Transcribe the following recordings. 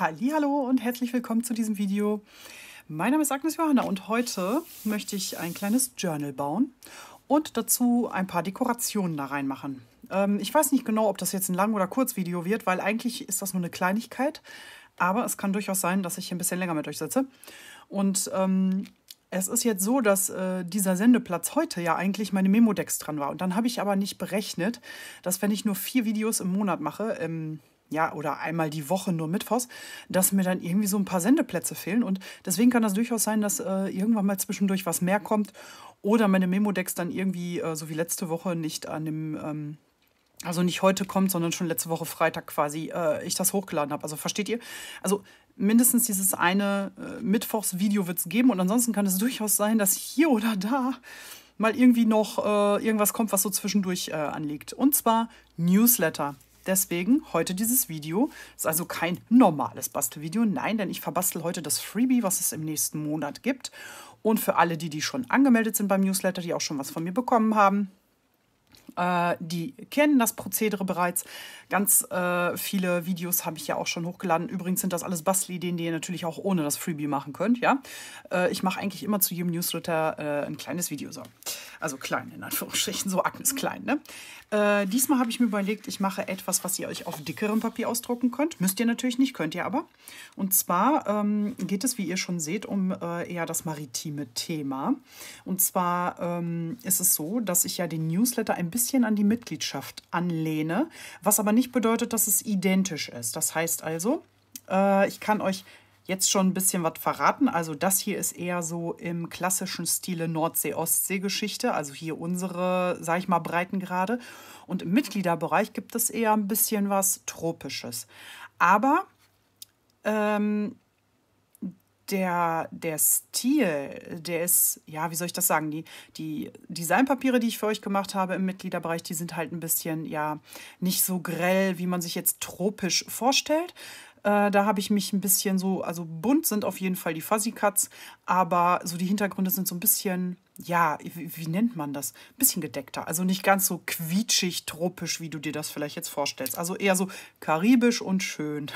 Hallo und herzlich willkommen zu diesem Video. Mein Name ist Agnes Johanna und heute möchte ich ein kleines Journal bauen und dazu ein paar Dekorationen da reinmachen. Ähm, ich weiß nicht genau, ob das jetzt ein Lang- oder Kurzvideo wird, weil eigentlich ist das nur eine Kleinigkeit, aber es kann durchaus sein, dass ich hier ein bisschen länger mit euch sitze. Und ähm, es ist jetzt so, dass äh, dieser Sendeplatz heute ja eigentlich meine Memo-Decks dran war. Und dann habe ich aber nicht berechnet, dass wenn ich nur vier Videos im Monat mache, ähm, ja, oder einmal die Woche nur Mittwochs, dass mir dann irgendwie so ein paar Sendeplätze fehlen. Und deswegen kann das durchaus sein, dass äh, irgendwann mal zwischendurch was mehr kommt oder meine Memo-Decks dann irgendwie, äh, so wie letzte Woche, nicht an dem, ähm, also nicht heute kommt, sondern schon letzte Woche Freitag quasi, äh, ich das hochgeladen habe. Also versteht ihr? Also mindestens dieses eine äh, Mittwochsvideo wird es geben und ansonsten kann es durchaus sein, dass hier oder da mal irgendwie noch äh, irgendwas kommt, was so zwischendurch äh, anliegt. Und zwar Newsletter. Deswegen heute dieses Video. Ist also kein normales Bastelvideo. Nein, denn ich verbastel heute das Freebie, was es im nächsten Monat gibt. Und für alle, die, die schon angemeldet sind beim Newsletter, die auch schon was von mir bekommen haben, äh, die kennen das Prozedere bereits. Ganz äh, viele Videos habe ich ja auch schon hochgeladen. Übrigens sind das alles Bastelideen, die ihr natürlich auch ohne das Freebie machen könnt. Ja? Äh, ich mache eigentlich immer zu jedem Newsletter äh, ein kleines Video. So. Also klein in Anführungsstrichen, so Agnes klein. Ne? Äh, diesmal habe ich mir überlegt, ich mache etwas, was ihr euch auf dickerem Papier ausdrucken könnt. Müsst ihr natürlich nicht, könnt ihr aber. Und zwar ähm, geht es, wie ihr schon seht, um äh, eher das maritime Thema. Und zwar ähm, ist es so, dass ich ja den Newsletter ein bisschen an die Mitgliedschaft anlehne, was aber nicht bedeutet, dass es identisch ist. Das heißt also, äh, ich kann euch jetzt schon ein bisschen was verraten. Also das hier ist eher so im klassischen Stile Nordsee-Ostsee-Geschichte. Also hier unsere, sag ich mal, Breitengrade. Und im Mitgliederbereich gibt es eher ein bisschen was Tropisches. Aber ähm, der, der Stil, der ist, ja, wie soll ich das sagen? Die, die Designpapiere, die ich für euch gemacht habe im Mitgliederbereich, die sind halt ein bisschen, ja, nicht so grell, wie man sich jetzt tropisch vorstellt, äh, da habe ich mich ein bisschen so, also bunt sind auf jeden Fall die Fuzzy Cuts, aber so die Hintergründe sind so ein bisschen, ja, wie, wie, nennt man das? Ein bisschen gedeckter. Also nicht ganz so quietschig, tropisch, wie du dir das vielleicht jetzt vorstellst. Also eher so karibisch und schön.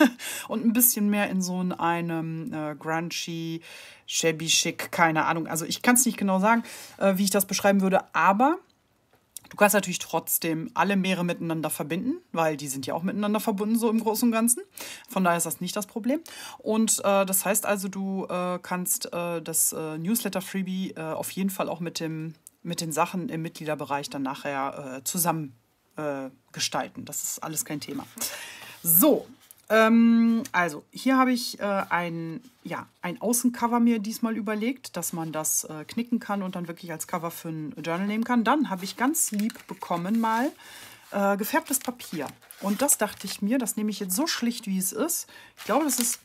und ein bisschen mehr in so einem äh, grungy, shabby chic, keine Ahnung. Also ich kann es nicht genau sagen, äh, wie ich das beschreiben würde, aber Du kannst natürlich trotzdem alle Meere miteinander verbinden, weil die sind ja auch miteinander verbunden, so im Großen und Ganzen. Von daher ist das nicht das Problem. Und äh, das heißt also, du äh, kannst äh, das äh, Newsletter-Freebie äh, auf jeden Fall auch mit, dem, mit den Sachen im Mitgliederbereich dann nachher äh, zusammen gestalten. Das ist alles kein Thema. So, ähm, also, hier habe ich äh, ein, ja, ein Außencover mir diesmal überlegt, dass man das äh, knicken kann und dann wirklich als Cover für ein Journal nehmen kann. Dann habe ich ganz lieb bekommen mal äh, gefärbtes Papier. Und das dachte ich mir, das nehme ich jetzt so schlicht, wie es ist. Ich glaube, das ist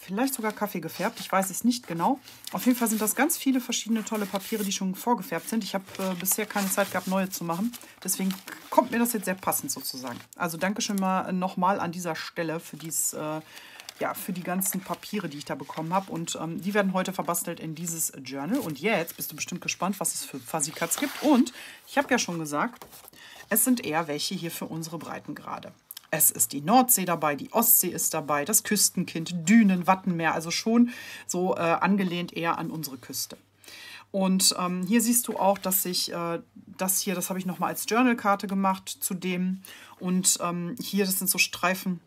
vielleicht sogar Kaffee gefärbt, ich weiß es nicht genau. Auf jeden Fall sind das ganz viele verschiedene tolle Papiere, die schon vorgefärbt sind. Ich habe äh, bisher keine Zeit gehabt, neue zu machen. Deswegen kommt mir das jetzt sehr passend sozusagen. Also danke schon mal nochmal an dieser Stelle für dies, äh, ja, für die ganzen Papiere, die ich da bekommen habe. Und ähm, die werden heute verbastelt in dieses Journal. Und jetzt bist du bestimmt gespannt, was es für Fuzzy Cuts gibt. Und ich habe ja schon gesagt, es sind eher welche hier für unsere Breitengrade. Es ist die Nordsee dabei, die Ostsee ist dabei, das Küstenkind, Dünen, Wattenmeer, also schon so äh, angelehnt eher an unsere Küste. Und ähm, hier siehst du auch, dass ich äh, das hier, das habe ich nochmal als Journalkarte gemacht zu dem. Und ähm, hier, das sind so Streifen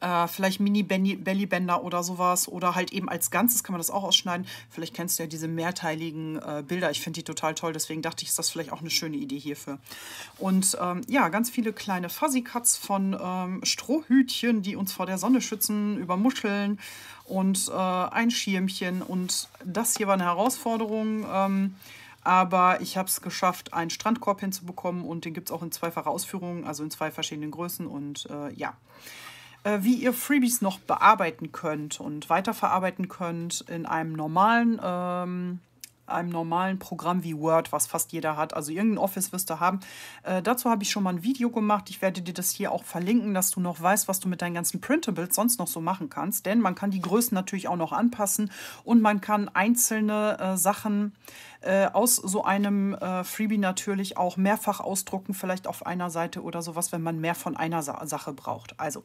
äh, vielleicht Mini-Bellybänder oder sowas oder halt eben als Ganzes kann man das auch ausschneiden. Vielleicht kennst du ja diese mehrteiligen äh, Bilder. Ich finde die total toll, deswegen dachte ich, ist das vielleicht auch eine schöne Idee hierfür. Und ähm, ja, ganz viele kleine Fuzzy Cuts von ähm, Strohhütchen, die uns vor der Sonne schützen, über Muscheln und äh, ein Schirmchen. Und das hier war eine Herausforderung. Ähm, aber ich habe es geschafft, einen Strandkorb hinzubekommen und den gibt es auch in zweifacher Ausführung, also in zwei verschiedenen Größen. Und äh, ja, wie ihr Freebies noch bearbeiten könnt und weiterverarbeiten könnt in einem normalen ähm, einem normalen Programm wie Word, was fast jeder hat. Also irgendein Office wirst du haben. Äh, dazu habe ich schon mal ein Video gemacht. Ich werde dir das hier auch verlinken, dass du noch weißt, was du mit deinen ganzen Printables sonst noch so machen kannst. Denn man kann die Größen natürlich auch noch anpassen und man kann einzelne äh, Sachen äh, aus so einem äh, Freebie natürlich auch mehrfach ausdrucken, vielleicht auf einer Seite oder sowas, wenn man mehr von einer Sa Sache braucht. Also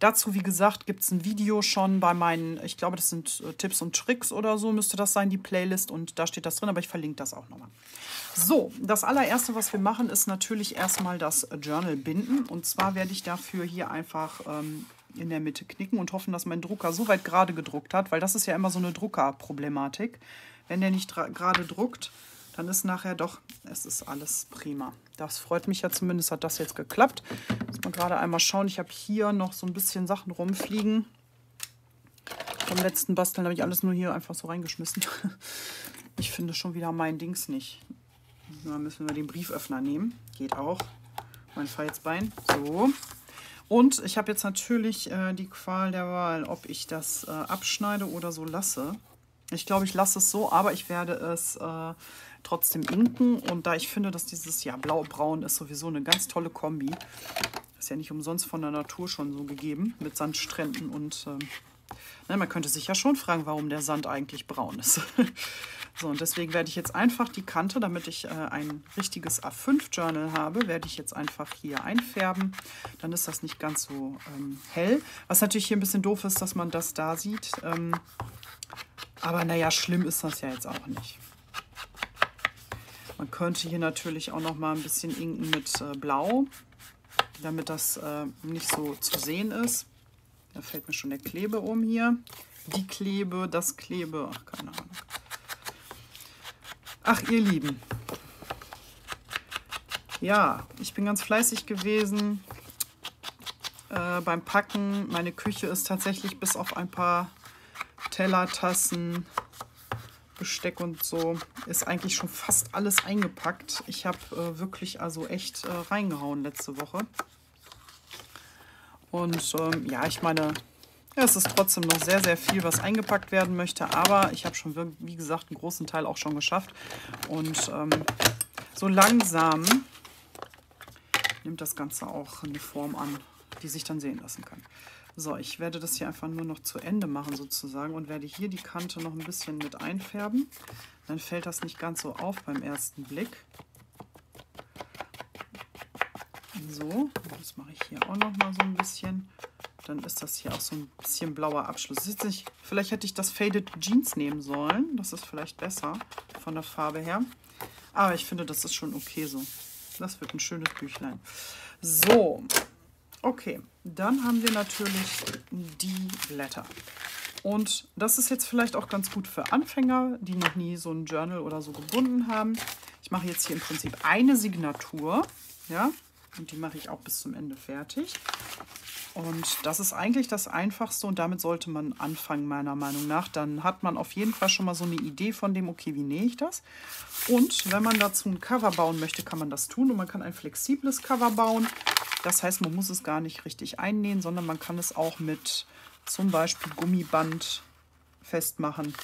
dazu, wie gesagt, gibt es ein Video schon bei meinen, ich glaube, das sind äh, Tipps und Tricks oder so, müsste das sein, die Playlist. Und da steht das drin, aber ich verlinke das auch nochmal. So, das allererste, was wir machen, ist natürlich erstmal das Journal binden. Und zwar werde ich dafür hier einfach ähm, in der Mitte knicken und hoffen, dass mein Drucker so weit gerade gedruckt hat, weil das ist ja immer so eine Druckerproblematik. Wenn der nicht gerade druckt, dann ist nachher doch, es ist alles prima. Das freut mich ja zumindest, hat das jetzt geklappt. Muss man gerade einmal schauen. Ich habe hier noch so ein bisschen Sachen rumfliegen. Vom letzten Basteln habe ich alles nur hier einfach so reingeschmissen. Ich finde schon wieder mein Dings nicht. Da müssen wir den Brieföffner nehmen. Geht auch. Mein Falzbein. So. Und ich habe jetzt natürlich äh, die Qual der Wahl, ob ich das äh, abschneide oder so lasse. Ich glaube, ich lasse es so, aber ich werde es äh, trotzdem inken. Und da ich finde, dass dieses ja blau-braun ist sowieso eine ganz tolle Kombi. Ist ja nicht umsonst von der Natur schon so gegeben mit Sandstränden und ähm, na, man könnte sich ja schon fragen, warum der Sand eigentlich braun ist. so, und deswegen werde ich jetzt einfach die Kante, damit ich äh, ein richtiges A5-Journal habe, werde ich jetzt einfach hier einfärben. Dann ist das nicht ganz so ähm, hell. Was natürlich hier ein bisschen doof ist, dass man das da sieht. Ähm, aber naja, schlimm ist das ja jetzt auch nicht. Man könnte hier natürlich auch noch mal ein bisschen inken mit äh, Blau, damit das äh, nicht so zu sehen ist. Da fällt mir schon der Klebe um hier. Die Klebe, das Klebe, ach keine Ahnung. Ach ihr Lieben. Ja, ich bin ganz fleißig gewesen äh, beim Packen. Meine Küche ist tatsächlich bis auf ein paar Teller, Tassen, Besteck und so ist eigentlich schon fast alles eingepackt. Ich habe äh, wirklich also echt äh, reingehauen letzte Woche. Und ähm, ja, ich meine, es ist trotzdem noch sehr, sehr viel, was eingepackt werden möchte. Aber ich habe schon, wie gesagt, einen großen Teil auch schon geschafft. Und ähm, so langsam nimmt das Ganze auch eine Form an, die sich dann sehen lassen kann. So, ich werde das hier einfach nur noch zu Ende machen sozusagen und werde hier die Kante noch ein bisschen mit einfärben. Dann fällt das nicht ganz so auf beim ersten Blick. So, das mache ich hier auch noch mal so ein bisschen. Dann ist das hier auch so ein bisschen blauer Abschluss. Nicht, vielleicht hätte ich das Faded Jeans nehmen sollen. Das ist vielleicht besser von der Farbe her. Aber ich finde, das ist schon okay so. Das wird ein schönes Büchlein. So, Okay, dann haben wir natürlich die Blätter. Und das ist jetzt vielleicht auch ganz gut für Anfänger, die noch nie so ein Journal oder so gebunden haben. Ich mache jetzt hier im Prinzip eine Signatur, ja, und die mache ich auch bis zum Ende fertig. Und das ist eigentlich das Einfachste und damit sollte man anfangen, meiner Meinung nach. Dann hat man auf jeden Fall schon mal so eine Idee von dem, okay, wie nähe ich das? Und wenn man dazu ein Cover bauen möchte, kann man das tun und man kann ein flexibles Cover bauen. Das heißt, man muss es gar nicht richtig einnähen, sondern man kann es auch mit zum Beispiel Gummiband festmachen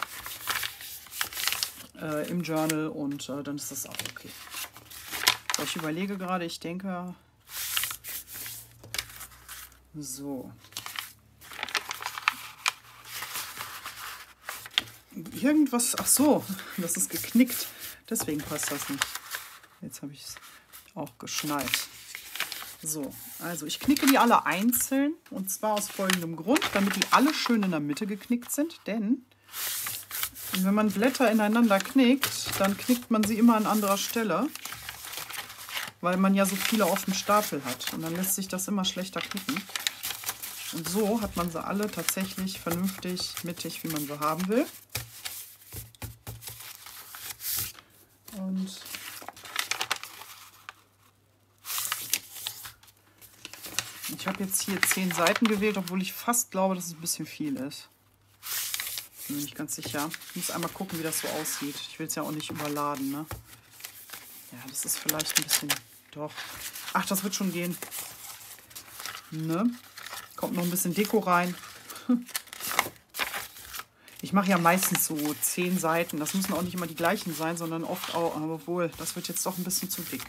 äh, im Journal und äh, dann ist das auch okay. So, ich überlege gerade, ich denke, so. Irgendwas, ach so, das ist geknickt. Deswegen passt das nicht. Jetzt habe ich es auch geschnallt. So, also ich knicke die alle einzeln und zwar aus folgendem Grund, damit die alle schön in der Mitte geknickt sind, denn wenn man Blätter ineinander knickt, dann knickt man sie immer an anderer Stelle, weil man ja so viele auf dem Stapel hat und dann lässt sich das immer schlechter knicken. Und so hat man sie alle tatsächlich vernünftig mittig, wie man sie haben will. Und Ich habe jetzt hier zehn Seiten gewählt, obwohl ich fast glaube, dass es ein bisschen viel ist. Bin mir nicht ganz sicher. Ich muss einmal gucken, wie das so aussieht. Ich will es ja auch nicht überladen, ne? Ja, das ist vielleicht ein bisschen... Doch. Ach, das wird schon gehen. Ne? Kommt noch ein bisschen Deko rein. Ich mache ja meistens so zehn Seiten. Das müssen auch nicht immer die gleichen sein, sondern oft auch, obwohl, das wird jetzt doch ein bisschen zu dick.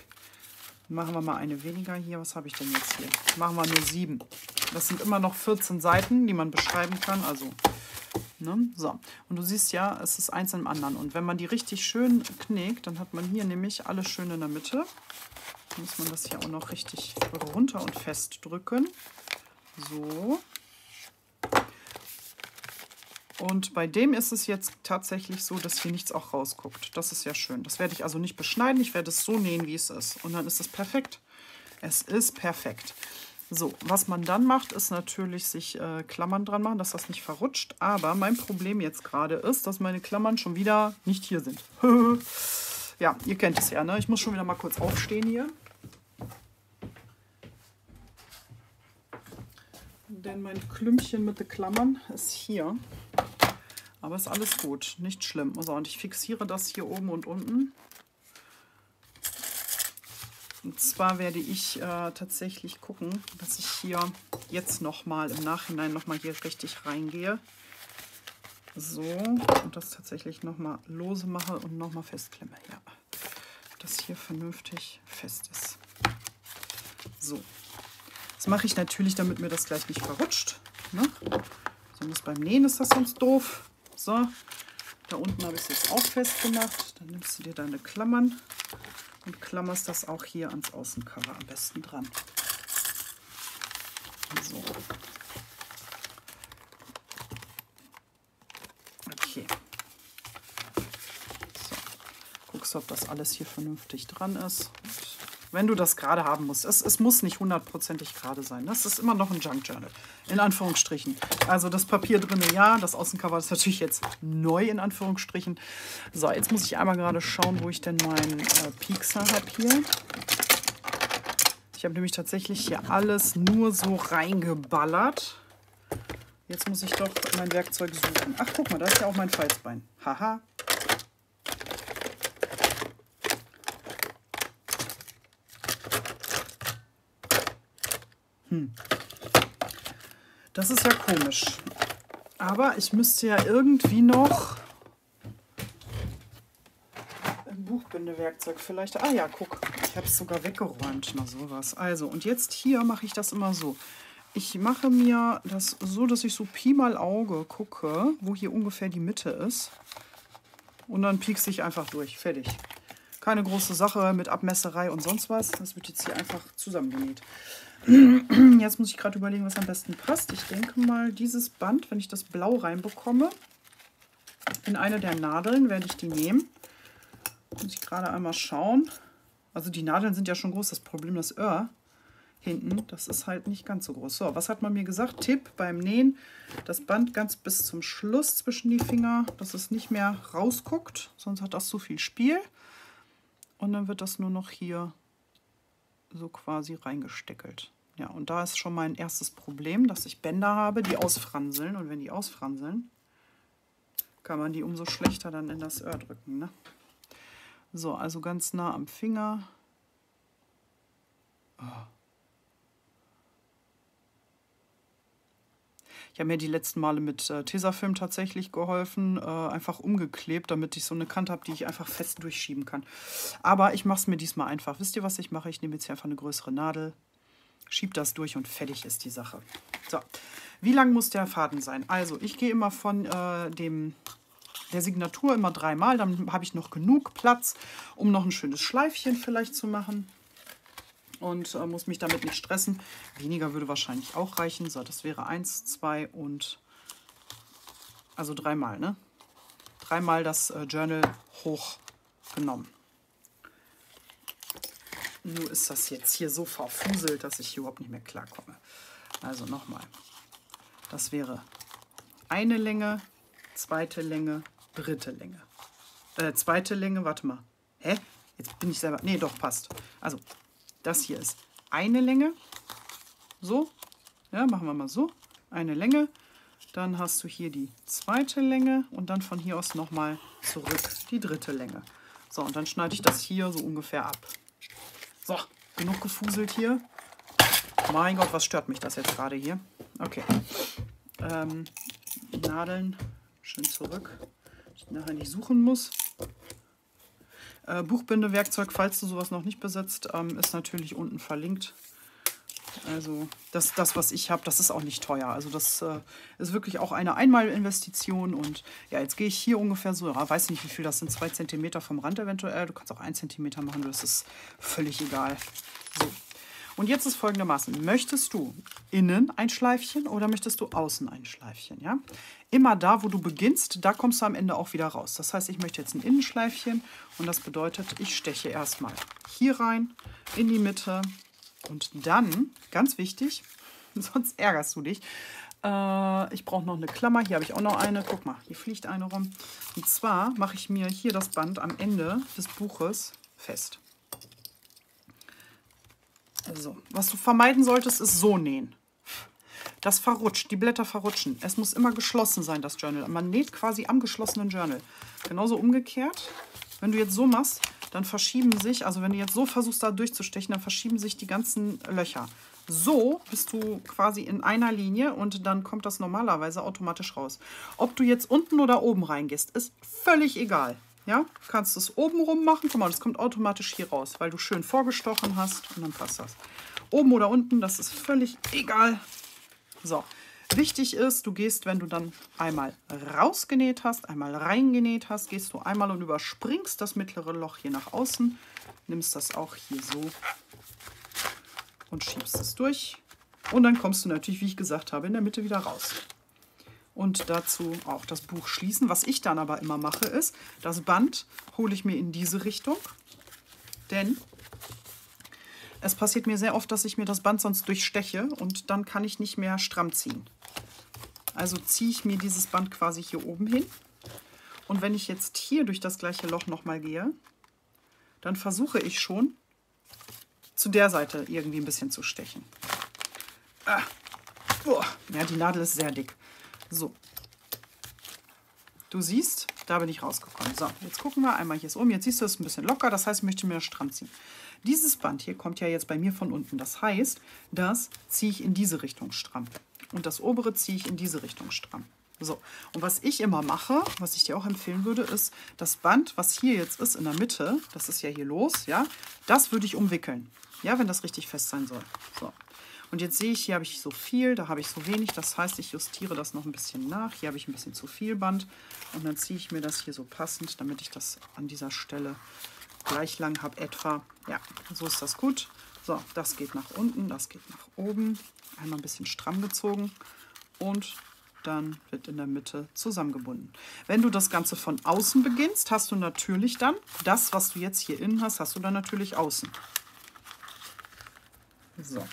Machen wir mal eine weniger hier. Was habe ich denn jetzt hier? Machen wir nur sieben. Das sind immer noch 14 Seiten, die man beschreiben kann. Also, ne? So. Und du siehst ja, es ist eins im anderen. Und wenn man die richtig schön knickt, dann hat man hier nämlich alles schön in der Mitte. Dann muss man das hier auch noch richtig runter und fest drücken. So. Und bei dem ist es jetzt tatsächlich so, dass hier nichts auch rausguckt. Das ist ja schön. Das werde ich also nicht beschneiden. Ich werde es so nähen, wie es ist. Und dann ist es perfekt. Es ist perfekt. So, was man dann macht, ist natürlich sich äh, Klammern dran machen, dass das nicht verrutscht. Aber mein Problem jetzt gerade ist, dass meine Klammern schon wieder nicht hier sind. ja, ihr kennt es ja, ne? Ich muss schon wieder mal kurz aufstehen hier. Denn mein Klümpchen mit den Klammern ist hier. Aber ist alles gut, nicht schlimm. Also, und ich fixiere das hier oben und unten. Und zwar werde ich äh, tatsächlich gucken, dass ich hier jetzt nochmal im Nachhinein nochmal hier richtig reingehe. So, und das tatsächlich nochmal lose mache und nochmal festklemme. Ja, dass hier vernünftig fest ist. So, das mache ich natürlich, damit mir das gleich nicht verrutscht. Ne? Sonst beim Nähen ist das sonst doof. So, da unten habe ich es jetzt auch festgemacht. Dann nimmst du dir deine Klammern und klammerst das auch hier ans Außencover am besten dran. So. Okay. So. Guckst, ob das alles hier vernünftig dran ist. Und wenn du das gerade haben musst. Es, es muss nicht hundertprozentig gerade sein. Das ist immer noch ein Junk Journal, in Anführungsstrichen. Also das Papier drin, ja, das Außencover ist natürlich jetzt neu, in Anführungsstrichen. So, jetzt muss ich einmal gerade schauen, wo ich denn meinen äh, Piekser habe hier. Ich habe nämlich tatsächlich hier alles nur so reingeballert. Jetzt muss ich doch mein Werkzeug suchen. Ach, guck mal, da ist ja auch mein Falzbein. Haha, Hm. Das ist ja komisch. Aber ich müsste ja irgendwie noch ein Buchbindewerkzeug vielleicht. Ah ja, guck, ich habe es sogar weggeräumt. Na sowas. Also, und jetzt hier mache ich das immer so. Ich mache mir das so, dass ich so Pi mal Auge gucke, wo hier ungefähr die Mitte ist. Und dann piekse ich einfach durch. Fertig. Keine große Sache mit Abmesserei und sonst was. Das wird jetzt hier einfach zusammengenäht. Jetzt muss ich gerade überlegen, was am besten passt. Ich denke mal, dieses Band, wenn ich das blau reinbekomme, in eine der Nadeln werde ich die nehmen. Muss ich gerade einmal schauen. Also die Nadeln sind ja schon groß. Das Problem, das Öhr hinten, das ist halt nicht ganz so groß. So, was hat man mir gesagt? Tipp beim Nähen, das Band ganz bis zum Schluss zwischen die Finger, dass es nicht mehr rausguckt, sonst hat das zu viel Spiel. Und dann wird das nur noch hier so quasi reingesteckelt. Ja, und da ist schon mein erstes Problem, dass ich Bänder habe, die ausfranseln. Und wenn die ausfranseln, kann man die umso schlechter dann in das Öhr drücken. Ne? So, also ganz nah am Finger. Oh. Habe mir die letzten Male mit äh, Tesafilm tatsächlich geholfen, äh, einfach umgeklebt, damit ich so eine Kante habe, die ich einfach fest durchschieben kann. Aber ich mache es mir diesmal einfach. Wisst ihr, was ich mache? Ich nehme jetzt hier einfach eine größere Nadel, schiebe das durch und fertig ist die Sache. So, wie lang muss der Faden sein? Also, ich gehe immer von äh, dem der Signatur immer dreimal, dann habe ich noch genug Platz, um noch ein schönes Schleifchen vielleicht zu machen und äh, muss mich damit nicht stressen. Weniger würde wahrscheinlich auch reichen. So, das wäre eins, zwei und also dreimal, ne? Dreimal das äh, Journal hochgenommen. Nur ist das jetzt hier so verfuselt, dass ich hier überhaupt nicht mehr klarkomme. Also nochmal. Das wäre eine Länge, zweite Länge, dritte Länge. Äh, zweite Länge, warte mal. Hä? Jetzt bin ich selber. Nee, doch, passt. Also das hier ist eine Länge. So. Ja, machen wir mal so. Eine Länge. Dann hast du hier die zweite Länge und dann von hier aus nochmal zurück die dritte Länge. So, und dann schneide ich das hier so ungefähr ab. So, genug gefuselt hier. Mein Gott, was stört mich das jetzt gerade hier? Okay. Ähm, Nadeln schön zurück, dass ich nachher nicht suchen muss. Äh, Buchbindewerkzeug, falls du sowas noch nicht besitzt, ähm, ist natürlich unten verlinkt. Also das, das was ich habe, das ist auch nicht teuer. Also das äh, ist wirklich auch eine Einmalinvestition. Und ja, jetzt gehe ich hier ungefähr so, ja, weiß nicht, wie viel das sind, zwei Zentimeter vom Rand eventuell. Du kannst auch ein Zentimeter machen, das ist völlig egal. So. Und jetzt ist folgendermaßen, möchtest du innen ein Schleifchen oder möchtest du außen ein Schleifchen? Ja? Immer da, wo du beginnst, da kommst du am Ende auch wieder raus. Das heißt, ich möchte jetzt ein Innenschleifchen und das bedeutet, ich steche erstmal hier rein, in die Mitte, und dann, ganz wichtig, sonst ärgerst du dich, äh, ich brauche noch eine Klammer. Hier habe ich auch noch eine. Guck mal, hier fliegt eine rum. Und zwar mache ich mir hier das Band am Ende des Buches fest. So, was du vermeiden solltest, ist so nähen. Das verrutscht, die Blätter verrutschen. Es muss immer geschlossen sein, das Journal. Man näht quasi am geschlossenen Journal. Genauso umgekehrt. Wenn du jetzt so machst, dann verschieben sich, also wenn du jetzt so versuchst, da durchzustechen, dann verschieben sich die ganzen Löcher. So bist du quasi in einer Linie und dann kommt das normalerweise automatisch raus. Ob du jetzt unten oder oben reingehst, ist völlig egal. Ja, kannst es oben rum machen. Guck mal, das kommt automatisch hier raus, weil du schön vorgestochen hast und dann passt das. Oben oder unten, das ist völlig egal. So, Wichtig ist, du gehst, wenn du dann einmal rausgenäht hast, einmal reingenäht hast, gehst du einmal und überspringst das mittlere Loch hier nach außen, nimmst das auch hier so und schiebst es durch. Und dann kommst du natürlich, wie ich gesagt habe, in der Mitte wieder raus. Und dazu auch das Buch schließen. Was ich dann aber immer mache, ist, das Band hole ich mir in diese Richtung. Denn es passiert mir sehr oft, dass ich mir das Band sonst durchsteche und dann kann ich nicht mehr stramm ziehen. Also ziehe ich mir dieses Band quasi hier oben hin. Und wenn ich jetzt hier durch das gleiche Loch nochmal gehe, dann versuche ich schon zu der Seite irgendwie ein bisschen zu stechen. Ah. Ja, die Nadel ist sehr dick. So. Du siehst, da bin ich rausgekommen. So, jetzt gucken wir einmal hier um. Jetzt siehst du, es ist ein bisschen locker. Das heißt, ich möchte mir stramm ziehen. Dieses Band hier kommt ja jetzt bei mir von unten. Das heißt, das ziehe ich in diese Richtung stramm und das obere ziehe ich in diese Richtung stramm. So, und was ich immer mache, was ich dir auch empfehlen würde, ist das Band, was hier jetzt ist in der Mitte, das ist ja hier los, ja, das würde ich umwickeln, ja, wenn das richtig fest sein soll. So, und jetzt sehe ich, hier habe ich so viel, da habe ich so wenig, das heißt, ich justiere das noch ein bisschen nach. Hier habe ich ein bisschen zu viel Band und dann ziehe ich mir das hier so passend, damit ich das an dieser Stelle gleich lang habe etwa. Ja, so ist das gut. So, das geht nach unten, das geht nach oben einmal ein bisschen stramm gezogen und dann wird in der Mitte zusammengebunden. Wenn du das Ganze von außen beginnst, hast du natürlich dann das, was du jetzt hier innen hast, hast du dann natürlich außen. So,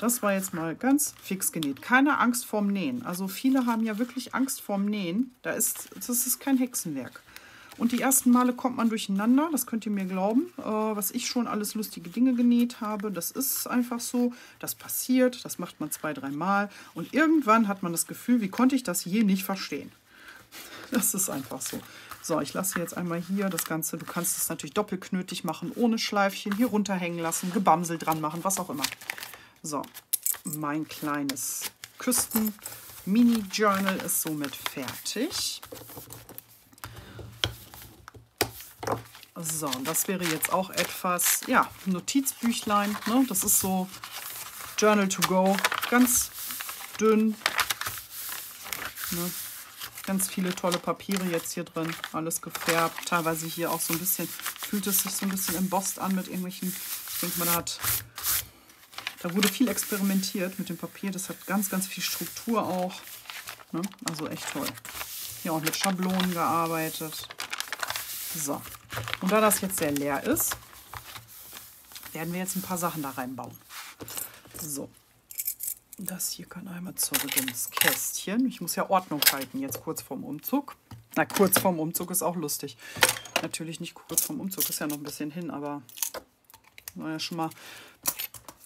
das war jetzt mal ganz fix genäht. Keine Angst vorm Nähen. Also viele haben ja wirklich Angst vorm Nähen. Da ist, das ist kein Hexenwerk. Und die ersten Male kommt man durcheinander, das könnt ihr mir glauben, äh, was ich schon alles lustige Dinge genäht habe. Das ist einfach so, das passiert, das macht man zwei, drei Mal und irgendwann hat man das Gefühl, wie konnte ich das je nicht verstehen? Das ist einfach so. So, ich lasse jetzt einmal hier das Ganze, du kannst es natürlich doppelknötig machen, ohne Schleifchen, hier runterhängen lassen, Gebamsel dran machen, was auch immer. So, mein kleines Küsten-Mini-Journal ist somit fertig. So, das wäre jetzt auch etwas, ja, Notizbüchlein. Ne? Das ist so Journal to go. Ganz dünn. Ne? Ganz viele tolle Papiere jetzt hier drin. Alles gefärbt. Teilweise hier auch so ein bisschen, fühlt es sich so ein bisschen embossed an mit irgendwelchen, ich denke da hat, da wurde viel experimentiert mit dem Papier. Das hat ganz, ganz viel Struktur auch. Ne? Also echt toll. Hier auch mit Schablonen gearbeitet. So, und da das jetzt sehr leer ist, werden wir jetzt ein paar Sachen da reinbauen. So, das hier kann einmal zurück ins Kästchen. Ich muss ja Ordnung halten jetzt kurz vorm Umzug. Na, kurz vorm Umzug ist auch lustig. Natürlich nicht kurz vorm Umzug, ist ja noch ein bisschen hin, aber ja schon mal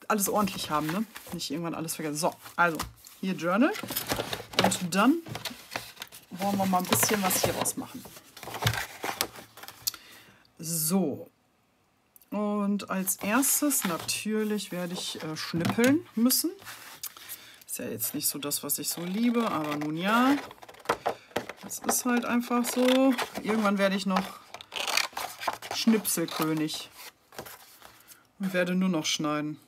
alles ordentlich haben, ne? Nicht irgendwann alles vergessen. So, also hier Journal. Und dann wollen wir mal ein bisschen was hier raus machen. So. Und als erstes natürlich werde ich äh, schnippeln müssen. Ist ja jetzt nicht so das, was ich so liebe, aber nun ja. Das ist halt einfach so. Irgendwann werde ich noch Schnipselkönig und werde nur noch schneiden.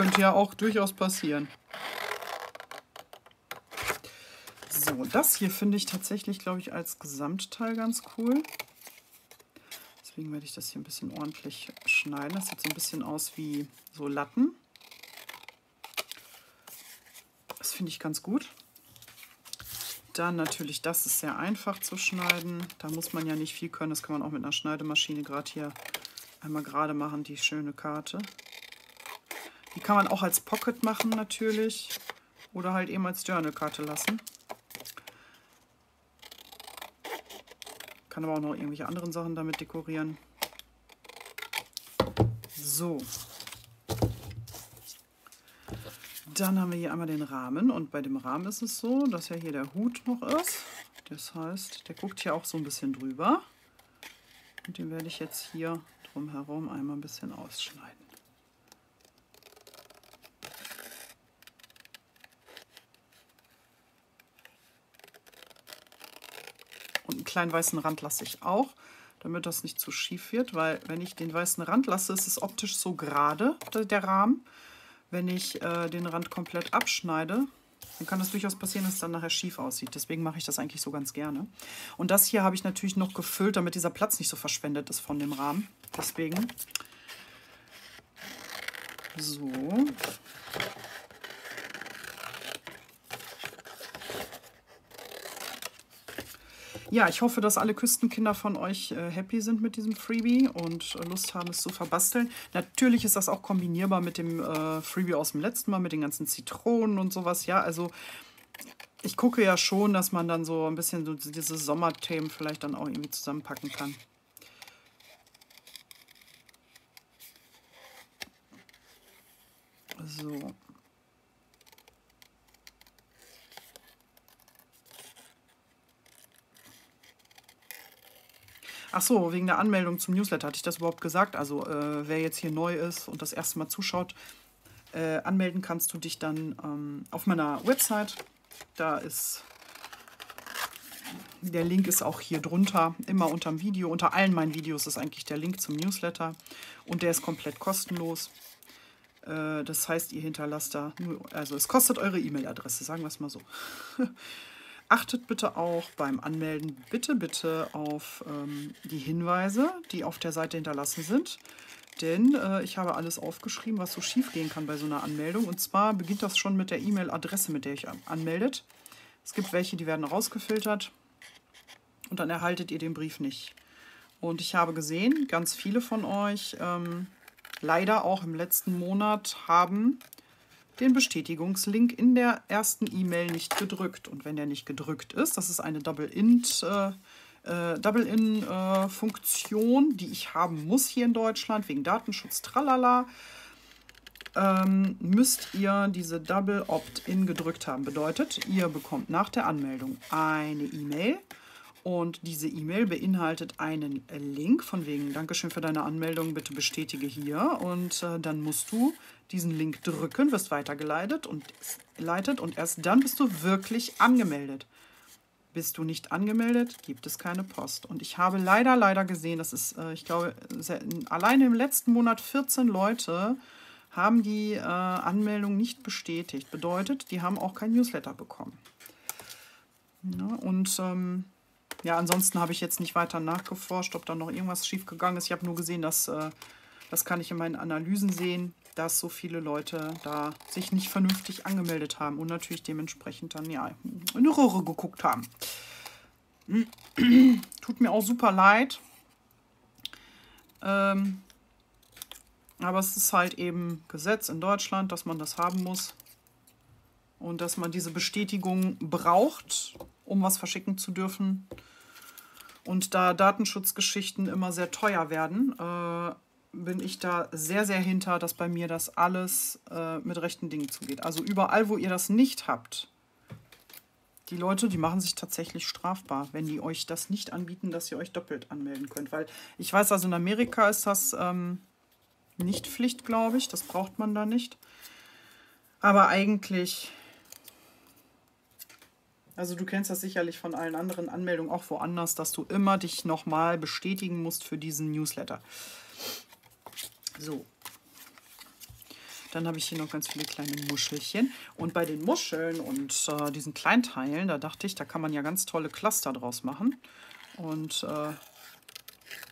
Könnte ja auch durchaus passieren. So, das hier finde ich tatsächlich, glaube ich, als Gesamtteil ganz cool. Deswegen werde ich das hier ein bisschen ordentlich schneiden. Das sieht so ein bisschen aus wie so Latten. Das finde ich ganz gut. Dann natürlich, das ist sehr einfach zu schneiden. Da muss man ja nicht viel können. Das kann man auch mit einer Schneidemaschine gerade hier einmal gerade machen, die schöne Karte. Die kann man auch als Pocket machen natürlich. Oder halt eben als Journal-Karte lassen. Kann aber auch noch irgendwelche anderen Sachen damit dekorieren. So. Dann haben wir hier einmal den Rahmen und bei dem Rahmen ist es so, dass ja hier der Hut noch ist. Das heißt, der guckt hier auch so ein bisschen drüber. Und den werde ich jetzt hier drumherum einmal ein bisschen ausschneiden. Kleinen weißen Rand lasse ich auch, damit das nicht zu schief wird, weil wenn ich den weißen Rand lasse, ist es optisch so gerade, der Rahmen. Wenn ich äh, den Rand komplett abschneide, dann kann es durchaus passieren, dass es dann nachher schief aussieht. Deswegen mache ich das eigentlich so ganz gerne. Und das hier habe ich natürlich noch gefüllt, damit dieser Platz nicht so verschwendet ist von dem Rahmen. Deswegen. So. Ja, ich hoffe, dass alle Küstenkinder von euch äh, happy sind mit diesem Freebie und äh, Lust haben, es zu verbasteln. Natürlich ist das auch kombinierbar mit dem äh, Freebie aus dem letzten Mal, mit den ganzen Zitronen und sowas. Ja, also ich gucke ja schon, dass man dann so ein bisschen so diese Sommerthemen vielleicht dann auch irgendwie zusammenpacken kann. So. Ach so, wegen der Anmeldung zum Newsletter hatte ich das überhaupt gesagt. Also äh, wer jetzt hier neu ist und das erste Mal zuschaut, äh, anmelden kannst du dich dann ähm, auf meiner Website. Da ist der Link ist auch hier drunter, immer unter dem Video. Unter allen meinen Videos ist eigentlich der Link zum Newsletter und der ist komplett kostenlos. Äh, das heißt, ihr hinterlasst da, also es kostet eure E-Mail-Adresse, sagen wir es mal so. Achtet bitte auch beim Anmelden bitte, bitte auf ähm, die Hinweise, die auf der Seite hinterlassen sind. Denn äh, ich habe alles aufgeschrieben, was so schief gehen kann bei so einer Anmeldung. Und zwar beginnt das schon mit der E-Mail-Adresse, mit der ich anmeldet. Es gibt welche, die werden rausgefiltert und dann erhaltet ihr den Brief nicht. Und ich habe gesehen, ganz viele von euch, ähm, leider auch im letzten Monat, haben den Bestätigungslink in der ersten E-Mail nicht gedrückt. Und wenn der nicht gedrückt ist, das ist eine Double-Int- äh, äh, Double-In-Funktion, äh, die ich haben muss hier in Deutschland wegen Datenschutz, tralala, ähm, müsst ihr diese Double Opt-in gedrückt haben. Bedeutet, ihr bekommt nach der Anmeldung eine E-Mail und diese E-Mail beinhaltet einen Link von wegen Dankeschön für deine Anmeldung, bitte bestätige hier. Und äh, dann musst du diesen Link drücken, wirst weitergeleitet und leitet und erst dann bist du wirklich angemeldet. Bist du nicht angemeldet, gibt es keine Post. Und ich habe leider, leider gesehen, das ist, äh, ich glaube, alleine im letzten Monat 14 Leute haben die äh, Anmeldung nicht bestätigt. Bedeutet, die haben auch kein Newsletter bekommen. Ja, und ähm, ja, ansonsten habe ich jetzt nicht weiter nachgeforscht, ob da noch irgendwas schiefgegangen ist. Ich habe nur gesehen, dass, äh, das kann ich in meinen Analysen sehen, dass so viele Leute da sich nicht vernünftig angemeldet haben und natürlich dementsprechend dann ja in die Röhre geguckt haben. Tut mir auch super leid. Ähm, aber es ist halt eben Gesetz in Deutschland, dass man das haben muss. Und dass man diese Bestätigung braucht, um was verschicken zu dürfen. Und da Datenschutzgeschichten immer sehr teuer werden, äh, bin ich da sehr, sehr hinter, dass bei mir das alles äh, mit rechten Dingen zugeht. Also überall, wo ihr das nicht habt, die Leute, die machen sich tatsächlich strafbar, wenn die euch das nicht anbieten, dass ihr euch doppelt anmelden könnt. Weil ich weiß, also in Amerika ist das ähm, nicht Pflicht, glaube ich. Das braucht man da nicht. Aber eigentlich Also du kennst das sicherlich von allen anderen Anmeldungen auch woanders, dass du immer dich nochmal bestätigen musst für diesen Newsletter. So. Dann habe ich hier noch ganz viele kleine Muschelchen. Und bei den Muscheln und äh, diesen Kleinteilen, da dachte ich, da kann man ja ganz tolle Cluster draus machen. Und äh,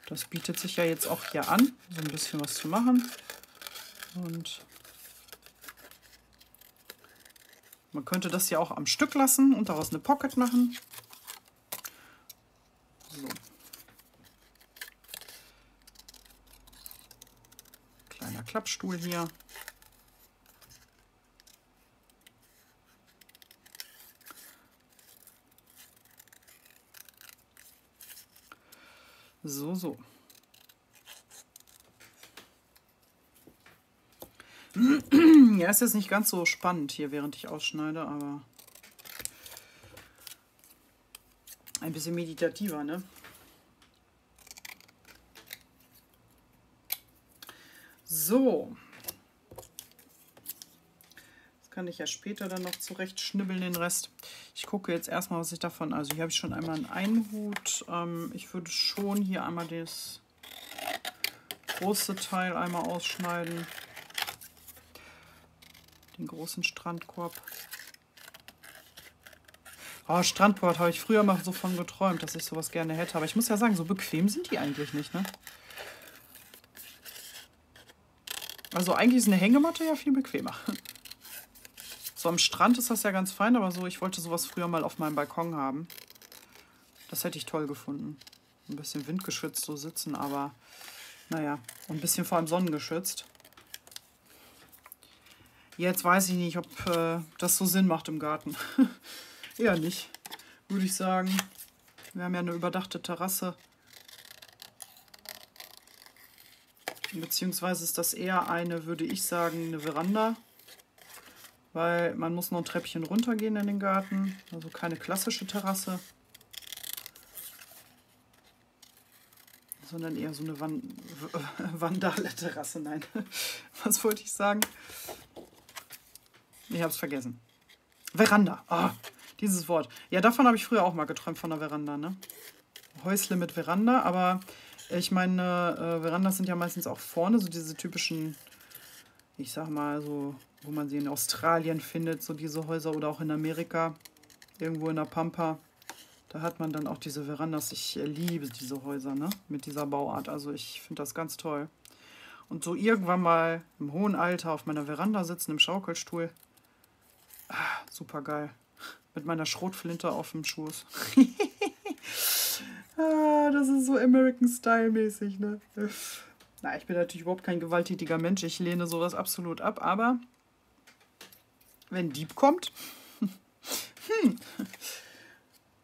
das bietet sich ja jetzt auch hier an, so ein bisschen was zu machen. Und Man könnte das ja auch am Stück lassen und daraus eine Pocket machen. So. Kleiner Klappstuhl hier. So, so. Ja, ist jetzt nicht ganz so spannend hier, während ich ausschneide, aber ein bisschen meditativer, ne? So. Das kann ich ja später dann noch zurecht schnibbeln, den Rest. Ich gucke jetzt erstmal, was ich davon... Also hier habe ich schon einmal einen Einhut. Ähm, ich würde schon hier einmal das große Teil einmal ausschneiden den großen Strandkorb. Oh, Strandkorb habe ich früher mal so von geträumt, dass ich sowas gerne hätte. Aber ich muss ja sagen, so bequem sind die eigentlich nicht, ne? Also eigentlich ist eine Hängematte ja viel bequemer. So am Strand ist das ja ganz fein, aber so, ich wollte sowas früher mal auf meinem Balkon haben. Das hätte ich toll gefunden. Ein bisschen windgeschützt so sitzen, aber naja, und ein bisschen vor allem sonnengeschützt. Jetzt weiß ich nicht, ob äh, das so Sinn macht im Garten. Eher nicht, würde ich sagen. Wir haben ja eine überdachte Terrasse. Beziehungsweise ist das eher eine, würde ich sagen, eine Veranda. Weil man muss noch ein Treppchen runtergehen in den Garten. Also keine klassische Terrasse. Sondern eher so eine Van Vandale Terrasse. Nein, was wollte ich sagen? Ich habe es vergessen. Veranda. Oh, dieses Wort. Ja, davon habe ich früher auch mal geträumt, von der Veranda. Ne? Häusle mit Veranda, aber ich meine, äh, Verandas sind ja meistens auch vorne, so diese typischen, ich sag mal, so, wo man sie in Australien findet, so diese Häuser oder auch in Amerika, irgendwo in der Pampa. Da hat man dann auch diese Verandas. Ich äh, liebe diese Häuser, ne? Mit dieser Bauart. Also ich finde das ganz toll. Und so irgendwann mal im hohen Alter auf meiner Veranda sitzen, im Schaukelstuhl, Ah, super geil. Mit meiner Schrotflinte auf dem Schoß. ah, das ist so American Style mäßig, ne? Na, ich bin natürlich überhaupt kein gewalttätiger Mensch. Ich lehne sowas absolut ab. Aber wenn Dieb kommt, hm,